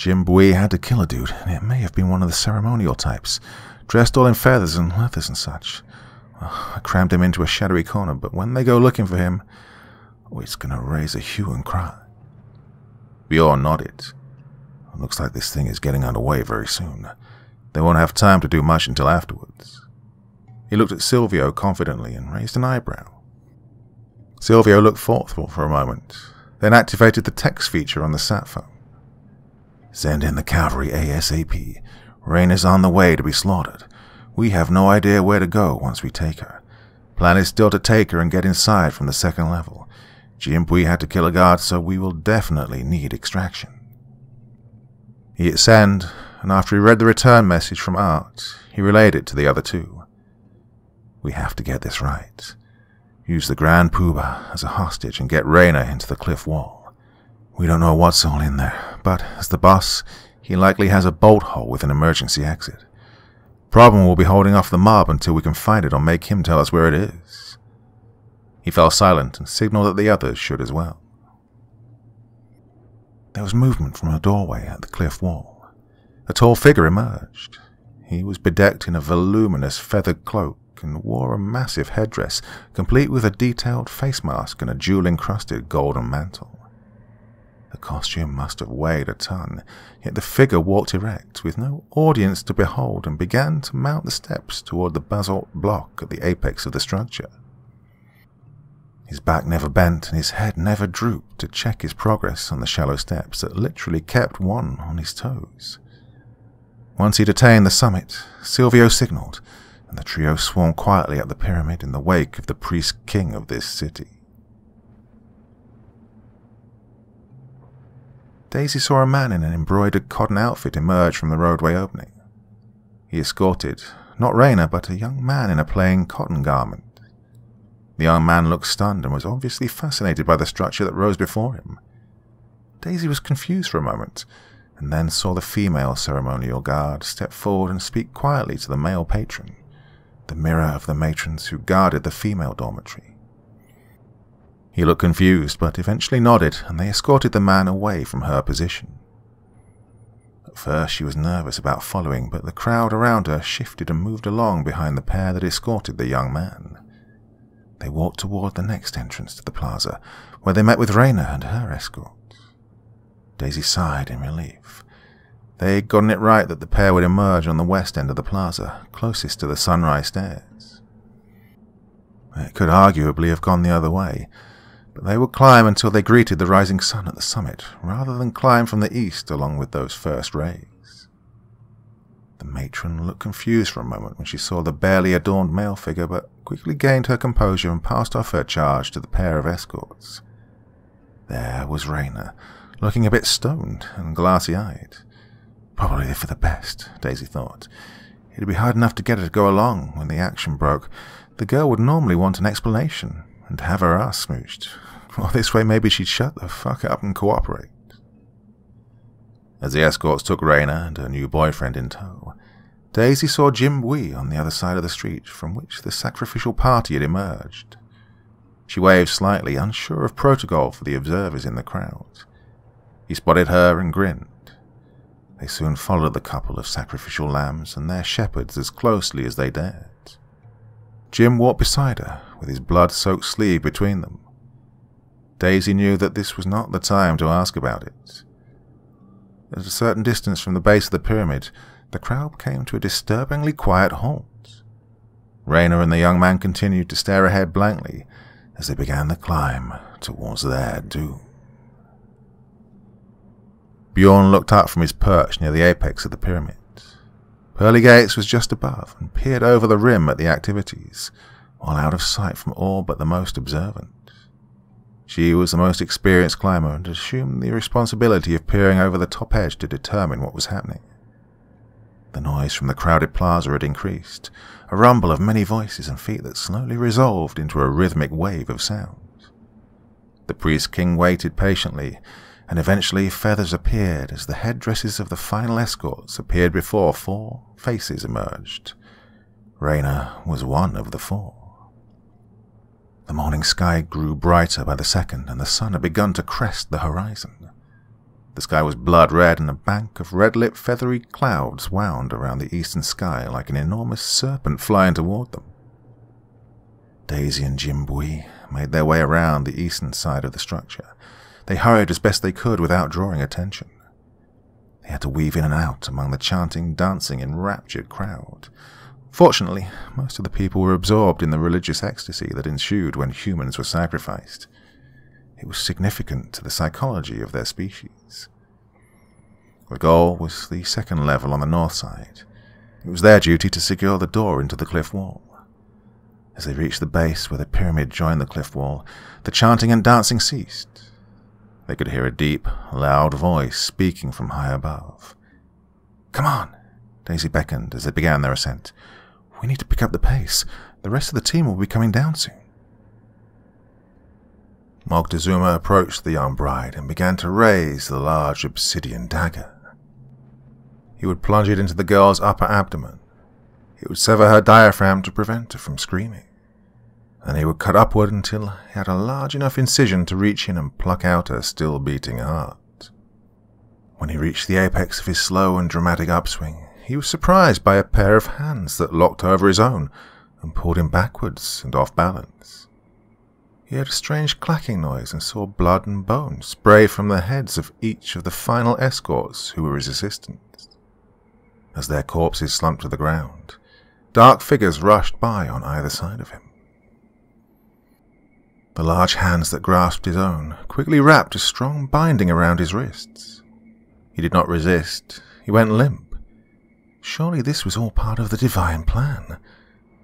Jim Bui had to kill a dude, and it may have been one of the ceremonial types, dressed all in feathers and leathers and such. Well, I crammed him into a shadowy corner, but when they go looking for him, oh, it's going to raise a hue and cry. Bjorn nodded. Looks like this thing is getting underway very soon. They won't have time to do much until afterwards. He looked at Silvio confidently and raised an eyebrow. Silvio looked thoughtful for a moment, then activated the text feature on the sat phone. Send in the cavalry ASAP. Rain is on the way to be slaughtered. We have no idea where to go once we take her. Plan is still to take her and get inside from the second level. Jim Bui had to kill a guard, so we will definitely need extraction. He hit send, and after he read the return message from Art, he relayed it to the other two. We have to get this right. Use the Grand Poobah as a hostage and get Raina into the cliff wall. We don't know what's all in there, but as the boss, he likely has a bolt hole with an emergency exit. Problem will be holding off the mob until we can find it or make him tell us where it is. He fell silent and signaled that the others should as well. There was movement from a doorway at the cliff wall. A tall figure emerged. He was bedecked in a voluminous feathered cloak and wore a massive headdress, complete with a detailed face mask and a jewel encrusted golden mantle. The costume must have weighed a ton, yet the figure walked erect, with no audience to behold, and began to mount the steps toward the basalt block at the apex of the structure. His back never bent and his head never drooped to check his progress on the shallow steps that literally kept one on his toes. Once he'd attained the summit, Silvio signaled, and the trio swarmed quietly up the pyramid in the wake of the priest king of this city. Daisy saw a man in an embroidered cotton outfit emerge from the roadway opening. He escorted, not Raina, but a young man in a plain cotton garment. The young man looked stunned and was obviously fascinated by the structure that rose before him. Daisy was confused for a moment, and then saw the female ceremonial guard step forward and speak quietly to the male patron, the mirror of the matrons who guarded the female dormitory. He looked confused, but eventually nodded, and they escorted the man away from her position. At first she was nervous about following, but the crowd around her shifted and moved along behind the pair that escorted the young man. They walked toward the next entrance to the plaza, where they met with Raina and her escort. Daisy sighed in relief. They'd gotten it right that the pair would emerge on the west end of the plaza, closest to the sunrise stairs. It could arguably have gone the other way, but they would climb until they greeted the rising sun at the summit, rather than climb from the east along with those first rays. The matron looked confused for a moment when she saw the barely adorned male figure, but quickly gained her composure and passed off her charge to the pair of escorts. There was Raina, looking a bit stoned and glassy-eyed. Probably for the best, Daisy thought. It'd be hard enough to get her to go along when the action broke. The girl would normally want an explanation, and have her ass smooched. Well, this way maybe she'd shut the fuck up and cooperate. As the escorts took Raina and her new boyfriend in tow, Daisy saw Jim Bui on the other side of the street from which the sacrificial party had emerged. She waved slightly, unsure of protocol for the observers in the crowd. He spotted her and grinned. They soon followed the couple of sacrificial lambs and their shepherds as closely as they dared. Jim walked beside her, with his blood-soaked sleeve between them. Daisy knew that this was not the time to ask about it. At a certain distance from the base of the pyramid, the crowd came to a disturbingly quiet halt. Raina and the young man continued to stare ahead blankly as they began the climb towards their doom. Bjorn looked up from his perch near the apex of the pyramid. Pearly Gates was just above and peered over the rim at the activities, while out of sight from all but the most observant. She was the most experienced climber and assumed the responsibility of peering over the top edge to determine what was happening. The noise from the crowded plaza had increased, a rumble of many voices and feet that slowly resolved into a rhythmic wave of sound. The priest king waited patiently, and eventually feathers appeared as the headdresses of the final escorts appeared before four faces emerged. Raina was one of the four. The morning sky grew brighter by the second, and the sun had begun to crest the horizon. The sky was blood red, and a bank of red-lit feathery clouds wound around the eastern sky like an enormous serpent flying toward them. Daisy and Jim Bui made their way around the eastern side of the structure. They hurried as best they could without drawing attention. They had to weave in and out among the chanting, dancing, enraptured crowd, Fortunately, most of the people were absorbed in the religious ecstasy that ensued when humans were sacrificed. It was significant to the psychology of their species. The goal was the second level on the north side. It was their duty to secure the door into the cliff wall. As they reached the base where the pyramid joined the cliff wall, the chanting and dancing ceased. They could hear a deep, loud voice speaking from high above. Come on, Daisy beckoned as they began their ascent. We need to pick up the pace. The rest of the team will be coming down soon. Moctezuma approached the young bride and began to raise the large obsidian dagger. He would plunge it into the girl's upper abdomen. He would sever her diaphragm to prevent her from screaming. And he would cut upward until he had a large enough incision to reach in and pluck out her still beating heart. When he reached the apex of his slow and dramatic upswing, he was surprised by a pair of hands that locked over his own and pulled him backwards and off balance. he heard a strange clacking noise and saw blood and bones spray from the heads of each of the final escorts who were his assistants. As their corpses slumped to the ground, dark figures rushed by on either side of him. The large hands that grasped his own quickly wrapped a strong binding around his wrists. He did not resist, he went limp. Surely this was all part of the divine plan,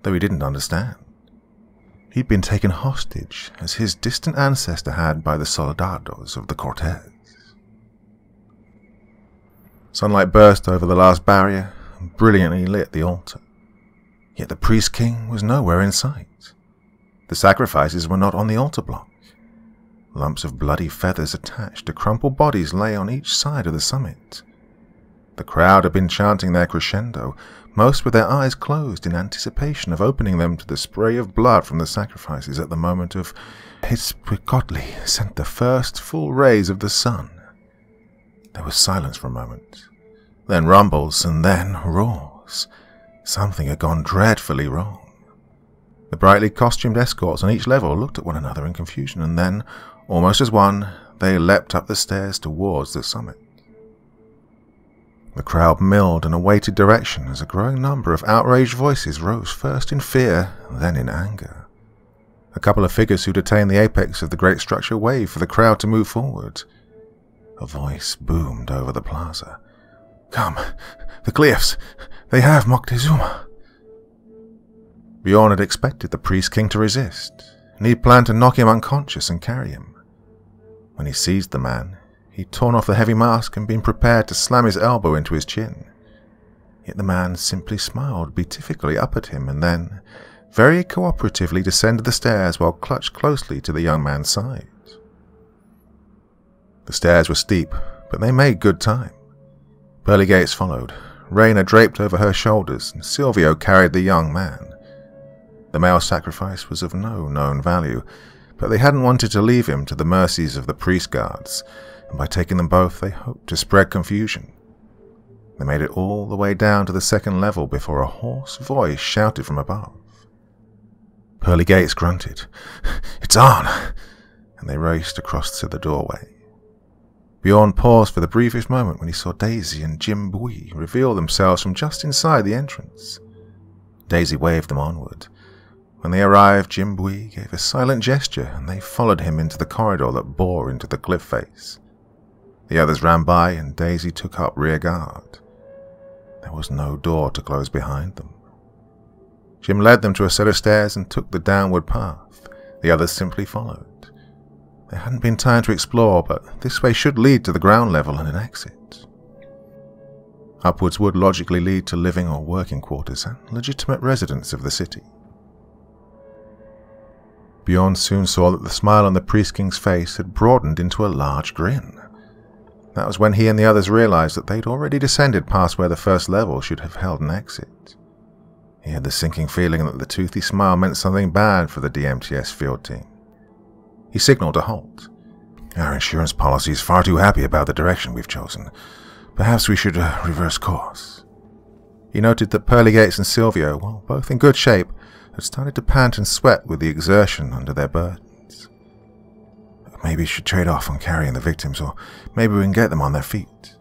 though he didn't understand. He'd been taken hostage, as his distant ancestor had by the soldados of the Cortez. Sunlight burst over the last barrier and brilliantly lit the altar. Yet the priest king was nowhere in sight. The sacrifices were not on the altar block. Lumps of bloody feathers attached to crumpled bodies lay on each side of the summit. The crowd had been chanting their crescendo, most with their eyes closed in anticipation of opening them to the spray of blood from the sacrifices at the moment of Huitzilopochtli sent the first full rays of the sun. There was silence for a moment, then rumbles, and then roars. Something had gone dreadfully wrong. The brightly costumed escorts on each level looked at one another in confusion, and then, almost as one, they leapt up the stairs towards the summit. The crowd milled and awaited direction as a growing number of outraged voices rose first in fear, then in anger. A couple of figures who detained the apex of the great structure waved for the crowd to move forward. A voice boomed over the plaza. Come, the Cliffs! They have Moctezuma! Bjorn had expected the priest king to resist, and he planned to knock him unconscious and carry him. When he seized the man, He'd torn off the heavy mask and been prepared to slam his elbow into his chin. Yet the man simply smiled beatifically up at him and then, very cooperatively, descended the stairs while clutched closely to the young man's side. The stairs were steep, but they made good time. Pearly Gates followed, Raina draped over her shoulders, and Silvio carried the young man. The male sacrifice was of no known value, but they hadn't wanted to leave him to the mercies of the priest guards, and by taking them both, they hoped to spread confusion. They made it all the way down to the second level before a hoarse voice shouted from above. Pearly Gates grunted, (laughs) It's on! And they raced across to the doorway. Bjorn paused for the briefest moment when he saw Daisy and Jim Bui reveal themselves from just inside the entrance. Daisy waved them onward. When they arrived, Jim Bui gave a silent gesture and they followed him into the corridor that bore into the cliff face. The others ran by, and Daisy took up rear guard. There was no door to close behind them. Jim led them to a set of stairs and took the downward path. The others simply followed. There hadn't been time to explore, but this way should lead to the ground level and an exit. Upwards would logically lead to living or working quarters and legitimate residents of the city. Bjorn soon saw that the smile on the priest king's face had broadened into a large grin. That was when he and the others realized that they'd already descended past where the first level should have held an exit. He had the sinking feeling that the toothy smile meant something bad for the DMTS field team. He signaled a halt. Our insurance policy is far too happy about the direction we've chosen. Perhaps we should uh, reverse course. He noted that Pearly Gates and Silvio, while both in good shape, had started to pant and sweat with the exertion under their burden. Maybe we should trade off on carrying the victims, or maybe we can get them on their feet.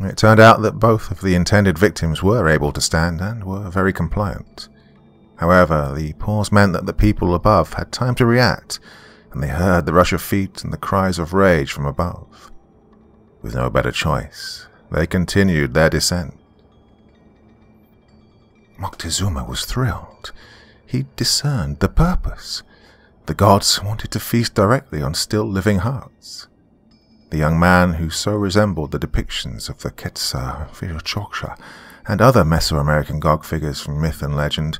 It turned out that both of the intended victims were able to stand and were very compliant. However, the pause meant that the people above had time to react, and they heard the rush of feet and the cries of rage from above. With no better choice, they continued their descent. Moctezuma was thrilled. He discerned the purpose. The gods wanted to feast directly on still living hearts. The young man who so resembled the depictions of the Quetzal, Viracocha, and other Mesoamerican god figures from myth and legend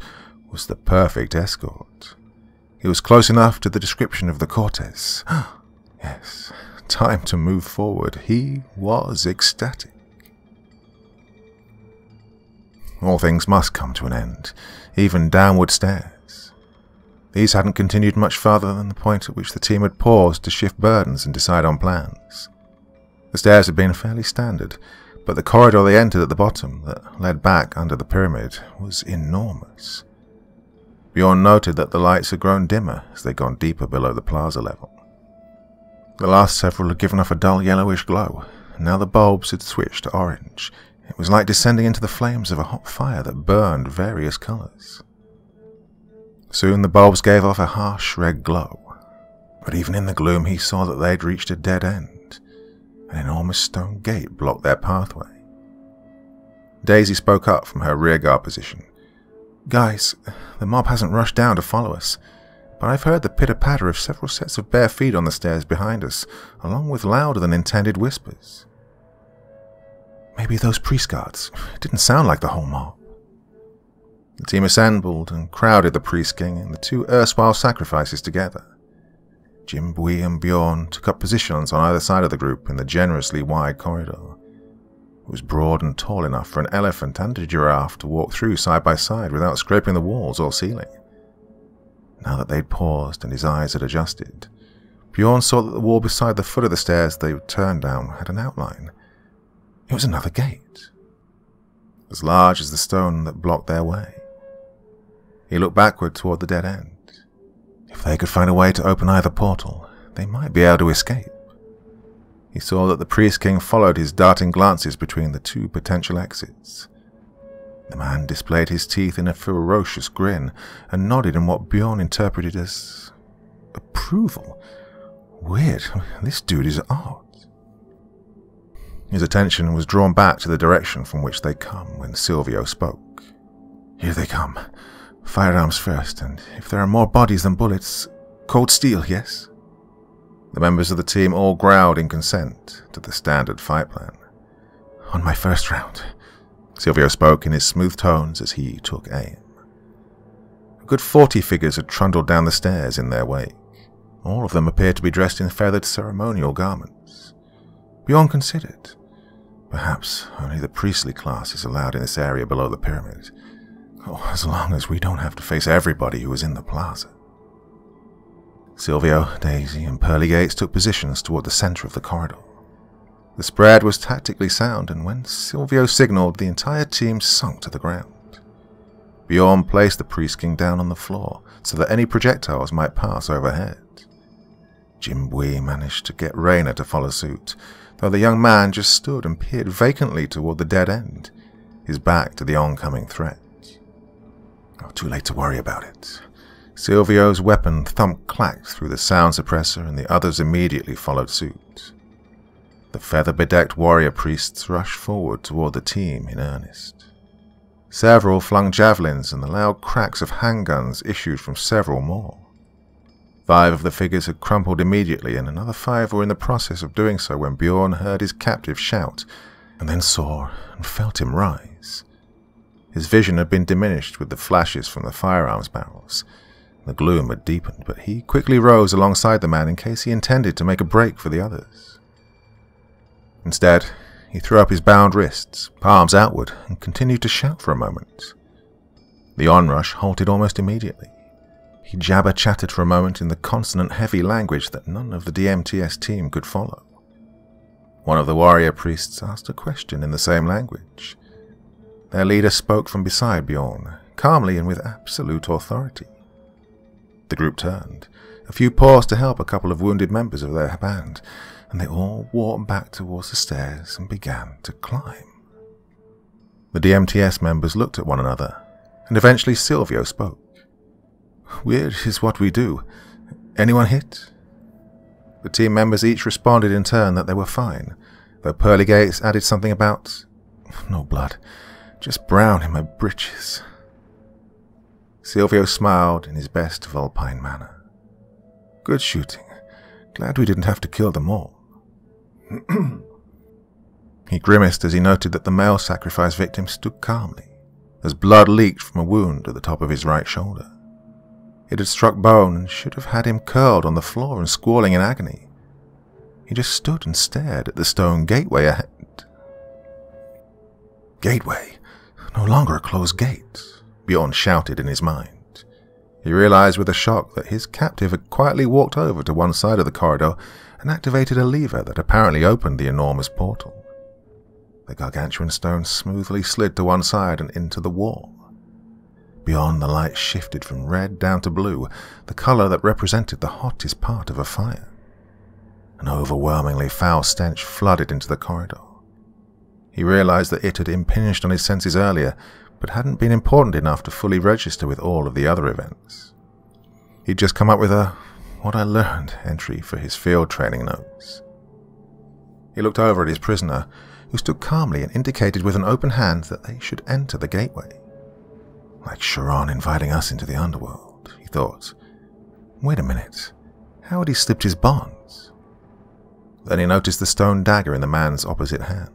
was the perfect escort. He was close enough to the description of the Cortes. (gasps) yes, time to move forward. He was ecstatic. All things must come to an end, even downward stairs. These hadn't continued much farther than the point at which the team had paused to shift burdens and decide on plans. The stairs had been fairly standard, but the corridor they entered at the bottom, that led back under the pyramid, was enormous. Bjorn noted that the lights had grown dimmer as they'd gone deeper below the plaza level. The last several had given off a dull yellowish glow, and now the bulbs had switched to orange. It was like descending into the flames of a hot fire that burned various colors. Soon the bulbs gave off a harsh red glow, but even in the gloom he saw that they'd reached a dead end. An enormous stone gate blocked their pathway. Daisy spoke up from her rearguard position. Guys, the mob hasn't rushed down to follow us, but I've heard the pitter patter of several sets of bare feet on the stairs behind us, along with louder than intended whispers. Maybe those priest guards. It didn't sound like the whole mob. The team assembled and crowded the priest king and the two erstwhile sacrifices together. Jim Bui and Bjorn took up positions on either side of the group in the generously wide corridor. It was broad and tall enough for an elephant and a giraffe to walk through side by side without scraping the walls or ceiling. Now that they'd paused and his eyes had adjusted, Bjorn saw that the wall beside the foot of the stairs they turned down had an outline. It was another gate, as large as the stone that blocked their way. He looked backward toward the dead end. If they could find a way to open either portal, they might be able to escape. He saw that the priest king followed his darting glances between the two potential exits. The man displayed his teeth in a ferocious grin and nodded in what Bjorn interpreted as approval. Weird, (laughs) this dude is odd. His attention was drawn back to the direction from which they come when Silvio spoke. Here they come. Firearms first, and if there are more bodies than bullets, cold steel, yes? The members of the team all growled in consent to the standard fight plan. On my first round, Silvio spoke in his smooth tones as he took aim. A good forty figures had trundled down the stairs in their wake. All of them appeared to be dressed in feathered ceremonial garments. Bjorn considered. Perhaps only the priestly class is allowed in this area below the pyramid. Oh, as long as we don't have to face everybody who is in the plaza. Silvio, Daisy, and Pearly Gates took positions toward the center of the corridor. The spread was tactically sound, and when Silvio signaled, the entire team sunk to the ground. Bjorn placed the Priest King down on the floor so that any projectiles might pass overhead. Jim Bui managed to get Raina to follow suit, though the young man just stood and peered vacantly toward the dead end, his back to the oncoming threat. Oh, too late to worry about it. Silvio's weapon thump clacked through the sound suppressor, and the others immediately followed suit. The feather bedecked warrior priests rushed forward toward the team in earnest. Several flung javelins, and the loud cracks of handguns issued from several more. Five of the figures had crumpled immediately, and another five were in the process of doing so when Bjorn heard his captive shout, and then saw and felt him rise. His vision had been diminished with the flashes from the firearms barrels, the gloom had deepened, but he quickly rose alongside the man in case he intended to make a break for the others. Instead, he threw up his bound wrists, palms outward, and continued to shout for a moment. The onrush halted almost immediately. He jabber chattered for a moment in the consonant heavy language that none of the DMTS team could follow. One of the warrior priests asked a question in the same language. Their leader spoke from beside Bjorn, calmly and with absolute authority. The group turned. A few paused to help a couple of wounded members of their band, and they all walked back towards the stairs and began to climb. The DMTS members looked at one another, and eventually Silvio spoke. Weird is what we do. Anyone hit? The team members each responded in turn that they were fine, though Pearly Gates added something about no blood, just brown in my breeches. Silvio smiled in his best Vulpine manner. Good shooting. Glad we didn't have to kill them all. (clears throat) he grimaced as he noted that the male sacrifice victim stood calmly, as blood leaked from a wound at the top of his right shoulder. It had struck bone and should have had him curled on the floor and squalling in agony. He just stood and stared at the stone gateway ahead. Gateway, no longer a closed gate. Bjorn shouted in his mind. He realized with a shock that his captive had quietly walked over to one side of the corridor and activated a lever that apparently opened the enormous portal. The gargantuan stone smoothly slid to one side and into the wall. Beyond, the light shifted from red down to blue, the color that represented the hottest part of a fire. An overwhelmingly foul stench flooded into the corridor. He realized that it had impinged on his senses earlier, but hadn't been important enough to fully register with all of the other events. He'd just come up with a what I learned entry for his field training notes. He looked over at his prisoner, who stood calmly and indicated with an open hand that they should enter the gateway. Like Charon inviting us into the underworld, he thought. Wait a minute, how had he slipped his bonds? Then he noticed the stone dagger in the man's opposite hand.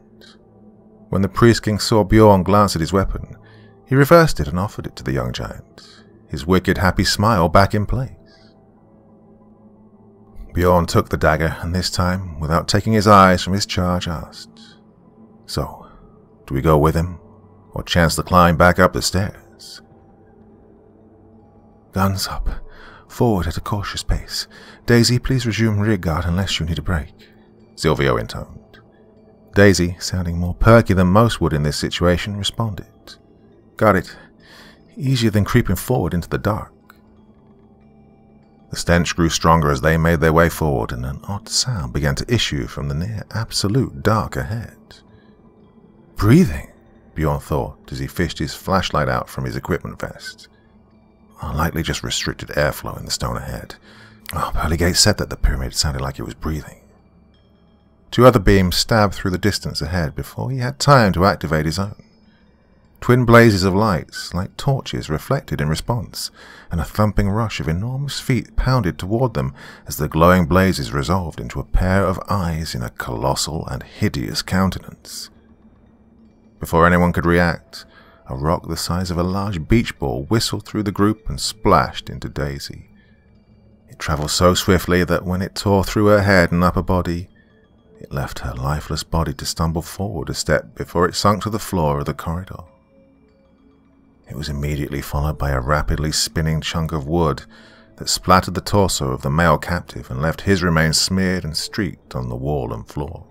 When the priest king saw Bjorn glance at his weapon, he reversed it and offered it to the young giant, his wicked happy smile back in place. Bjorn took the dagger and this time, without taking his eyes from his charge, asked, So, do we go with him, or chance the climb back up the stairs? Guns up. Forward at a cautious pace. Daisy, please resume rear guard unless you need a break. Silvio intoned. Daisy, sounding more perky than most would in this situation, responded. Got it. Easier than creeping forward into the dark. The stench grew stronger as they made their way forward, and an odd sound began to issue from the near absolute dark ahead. Breathing, Bjorn thought as he fished his flashlight out from his equipment vest. Oh, likely just restricted airflow in the stone ahead. Oh, Pearly Gates said that the pyramid sounded like it was breathing. Two other beams stabbed through the distance ahead before he had time to activate his own. Twin blazes of lights, like torches, reflected in response, and a thumping rush of enormous feet pounded toward them as the glowing blazes resolved into a pair of eyes in a colossal and hideous countenance. Before anyone could react, a rock the size of a large beach ball whistled through the group and splashed into Daisy. It traveled so swiftly that when it tore through her head and upper body, left her lifeless body to stumble forward a step before it sunk to the floor of the corridor. It was immediately followed by a rapidly spinning chunk of wood that splattered the torso of the male captive and left his remains smeared and streaked on the wall and floor.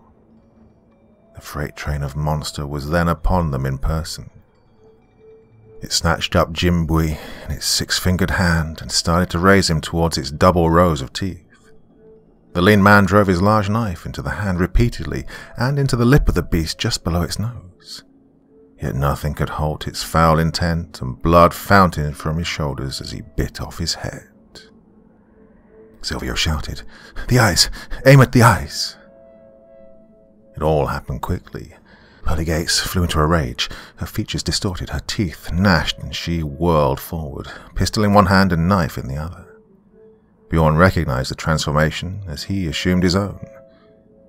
The freight train of monster was then upon them in person. It snatched up Jim Bui in its six-fingered hand and started to raise him towards its double rows of teeth. The lean man drove his large knife into the hand repeatedly and into the lip of the beast just below its nose. Yet nothing could halt its foul intent, and blood fountained from his shoulders as he bit off his head. Silvio shouted, The eyes! Aim at the eyes! It all happened quickly. Pearly Gates flew into a rage. Her features distorted, her teeth gnashed, and she whirled forward, pistol in one hand and knife in the other. Bjorn recognized the transformation as he assumed his own.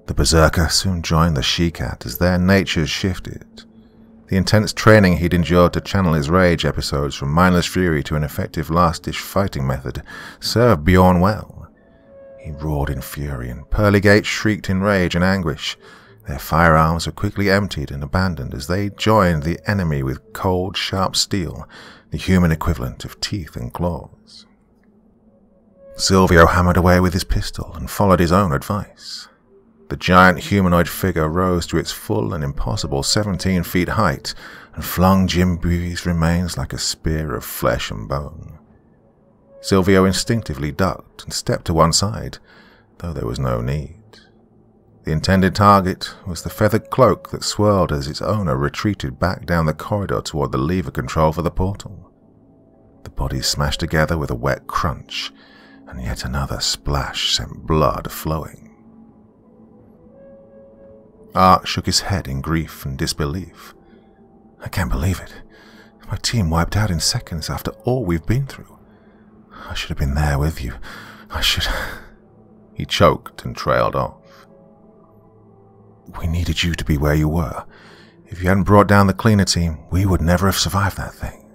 The berserker soon joined the she-cat as their natures shifted. The intense training he'd endured to channel his rage episodes from mindless fury to an effective last-ditch fighting method served Bjorn well. He roared in fury, and Pearly Gates shrieked in rage and anguish. Their firearms were quickly emptied and abandoned as they joined the enemy with cold, sharp steel, the human equivalent of teeth and claws. Silvio hammered away with his pistol and followed his own advice. The giant humanoid figure rose to its full and impossible 17 feet height and flung Jim Jimbui's remains like a spear of flesh and bone. Silvio instinctively ducked and stepped to one side, though there was no need. The intended target was the feathered cloak that swirled as its owner retreated back down the corridor toward the lever control for the portal. The bodies smashed together with a wet crunch, and yet another splash sent blood flowing. Art shook his head in grief and disbelief. I can't believe it. My team wiped out in seconds after all we've been through. I should have been there with you. I should. (laughs) He choked and trailed off. We needed you to be where you were. If you hadn't brought down the cleaner team, we would never have survived that thing.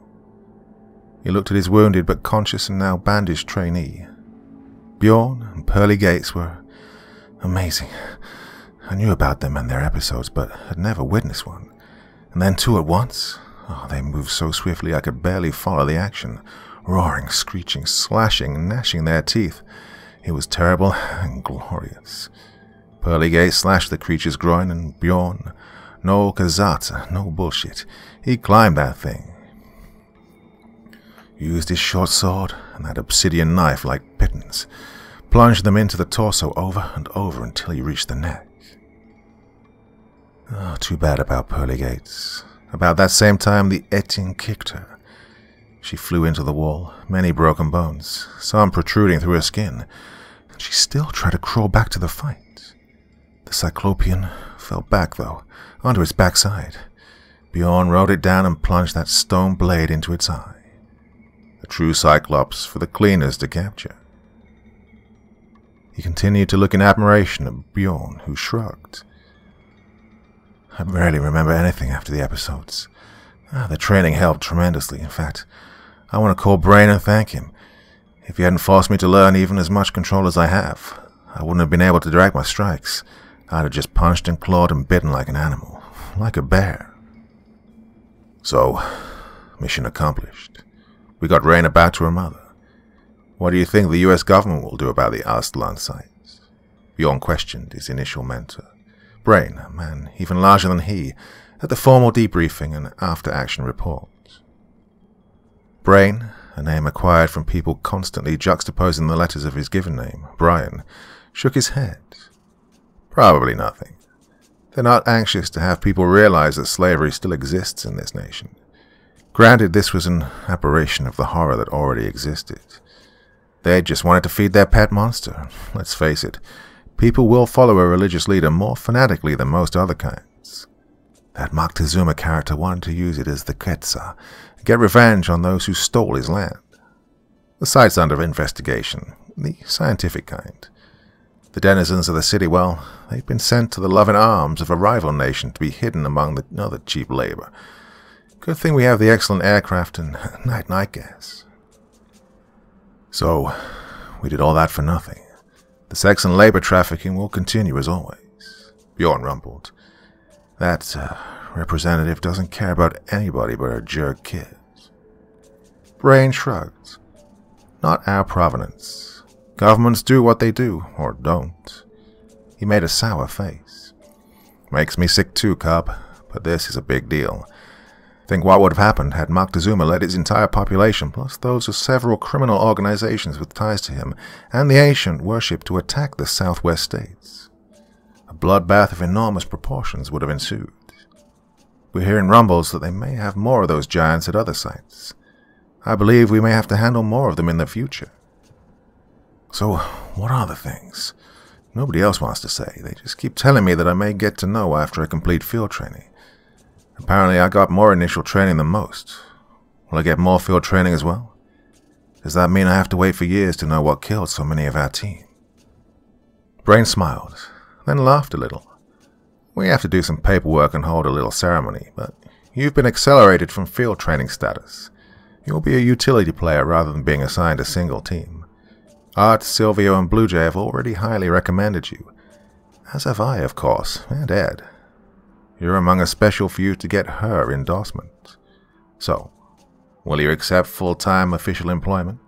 He looked at his wounded but conscious and now bandaged trainee. Bjorn and Pearly Gates were amazing. I knew about them and their episodes, but had never witnessed one. And then two at once? Oh, they moved so swiftly I could barely follow the action, roaring, screeching, slashing, gnashing their teeth. It was terrible (laughs) and glorious. Pearly Gates slashed the creature's groin, and Bjorn, no kazatsa, no bullshit. He climbed that thing. Used his short sword and that obsidian knife like pitons, plunged them into the torso over and over until he reached the neck. Oh, too bad about Pearly Gates. About that same time, the Etienne kicked her. She flew into the wall, many broken bones, some protruding through her skin. She still tried to crawl back to the fight. The Cyclopean fell back, though, onto its backside. Bjorn rode it down and plunged that stone blade into its eye. A true Cyclops for the cleaners to capture. He continued to look in admiration at Bjorn, who shrugged. I barely remember anything after the episodes. Ah, the training helped tremendously. In fact, I want to call Brain and thank him. If he hadn't forced me to learn even as much control as I have, I wouldn't have been able to direct my strikes. I'd have just punched and clawed and bitten like an animal, like a bear. So, mission accomplished. We got Raina back to her mother. What do you think the US government will do about the Aztlan sites? Bjorn questioned his initial mentor. Brain, a man even larger than he, at the formal debriefing and after-action report. Brain, a name acquired from people constantly juxtaposing the letters of his given name, Brian, shook his head. Probably nothing. They're not anxious to have people realize that slavery still exists in this nation. Granted, this was an aberration of the horror that already existed. They just wanted to feed their pet monster. Let's face it, people will follow a religious leader more fanatically than most other kinds. That Moctezuma character wanted to use it as the Quetzal, get revenge on those who stole his land. The site's under investigation, the scientific kind. The denizens of the city, well, they've been sent to the loving arms of a rival nation to be hidden among the other cheap labor. Good thing we have the excellent aircraft and (laughs) night-night gas. So, we did all that for nothing. The sex and labor trafficking will continue as always. Bjorn rumbled. That uh, representative doesn't care about anybody but her jerk kids. Brain shrugged. Not our provenance. Governments do what they do, or don't. He made a sour face. Makes me sick too, cub, but this is a big deal. Think what would have happened had Moctezuma led his entire population, plus those of several criminal organizations with ties to him, and the ancient worship to attack the southwest states. A bloodbath of enormous proportions would have ensued. We're hearing rumbles that they may have more of those giants at other sites. I believe we may have to handle more of them in the future. So, what are the things? Nobody else wants to say. They just keep telling me that I may get to know after I complete field training. Apparently, I got more initial training than most. Will I get more field training as well? Does that mean I have to wait for years to know what killed so many of our team? Brain smiled, then laughed a little. We have to do some paperwork and hold a little ceremony, but you've been accelerated from field training status. You'll be a utility player rather than being assigned a single team. Art, Silvio, and Bluejay have already highly recommended you. As have I, of course, and Ed. You're among a special few to get her endorsement. So, will you accept full-time official employment?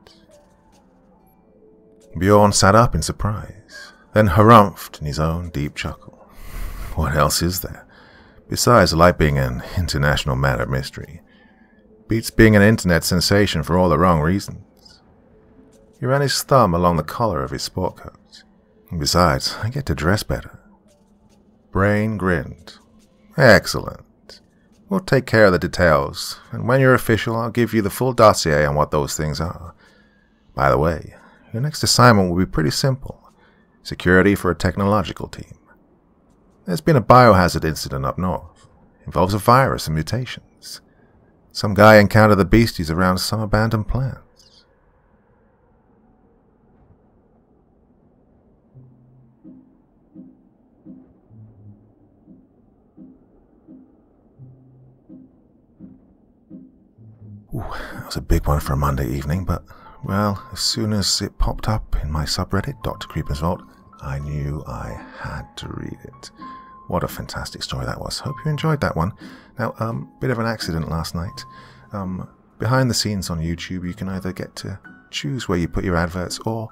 Bjorn sat up in surprise, then harumphed in his own deep chuckle. What else is there? Besides life being an international matter of mystery. Beats being an internet sensation for all the wrong reasons. He ran his thumb along the collar of his sport coat. Besides, I get to dress better. Brain grinned, Excellent. We'll take care of the details, and when you're official, I'll give you the full dossier on what those things are. By the way, your next assignment will be pretty simple security for a technological team. There's been a biohazard incident up north. Involves a virus and mutations. Some guy encountered the beasties around some abandoned plant. Ooh, that was a big one for a Monday evening, but, well, as soon as it popped up in my subreddit, Dr. Creepen's Vault, I knew I had to read it. What a fantastic story that was. Hope you enjoyed that one. Now, um, bit of an accident last night. Um, behind the scenes on YouTube, you can either get to choose where you put your adverts or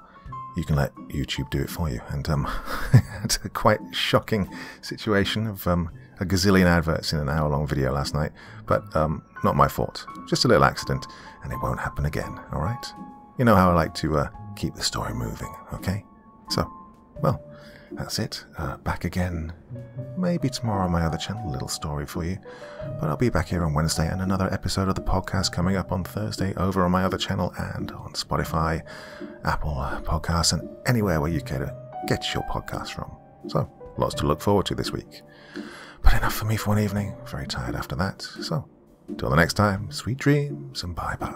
you can let YouTube do it for you. And um, (laughs) it's a quite shocking situation of um, a gazillion adverts in an hour long video last night, but um, not my fault. Just a little accident, and it won't happen again, alright? You know how I like to uh, keep the story moving, okay? So, well, that's it. Uh, back again. Maybe tomorrow on my other channel, a little story for you. But I'll be back here on Wednesday and another episode of the podcast coming up on Thursday over on my other channel and on Spotify, Apple Podcasts, and anywhere where you care to get your podcast from. So, lots to look forward to this week. But enough for me for one evening. Very tired after that. So, till the next time, sweet dreams and bye bye.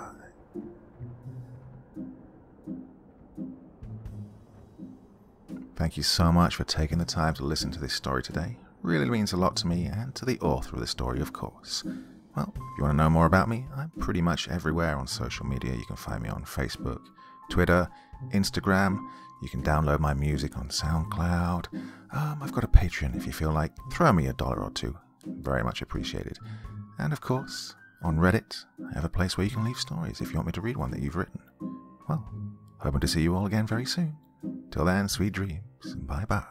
Thank you so much for taking the time to listen to this story today. Really means a lot to me and to the author of the story, of course. Well, if you want to know more about me, I'm pretty much everywhere on social media. You can find me on Facebook, Twitter, Instagram. You can download my music on SoundCloud. Um, I've got a Patreon if you feel like. Throw me a dollar or two. Very much appreciated. And of course, on Reddit, I have a place where you can leave stories if you want me to read one that you've written. Well, hoping to see you all again very soon. Till then, sweet dreams. Bye bye.